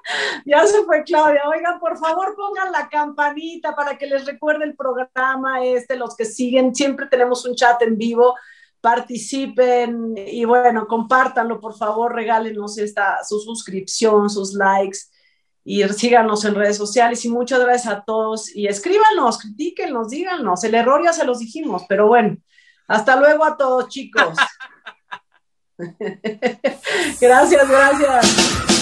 ya se fue Claudia. Oigan, por favor, pongan la campanita para que les recuerde el programa este, los que siguen, siempre tenemos un chat en vivo. Participen y bueno, compártanlo, por favor, regálenos esta, su suscripción, sus likes y síganos en redes sociales y muchas gracias a todos y escríbanos, critíquenos, díganos, el error ya se los dijimos, pero bueno, hasta luego a todos chicos. gracias, gracias.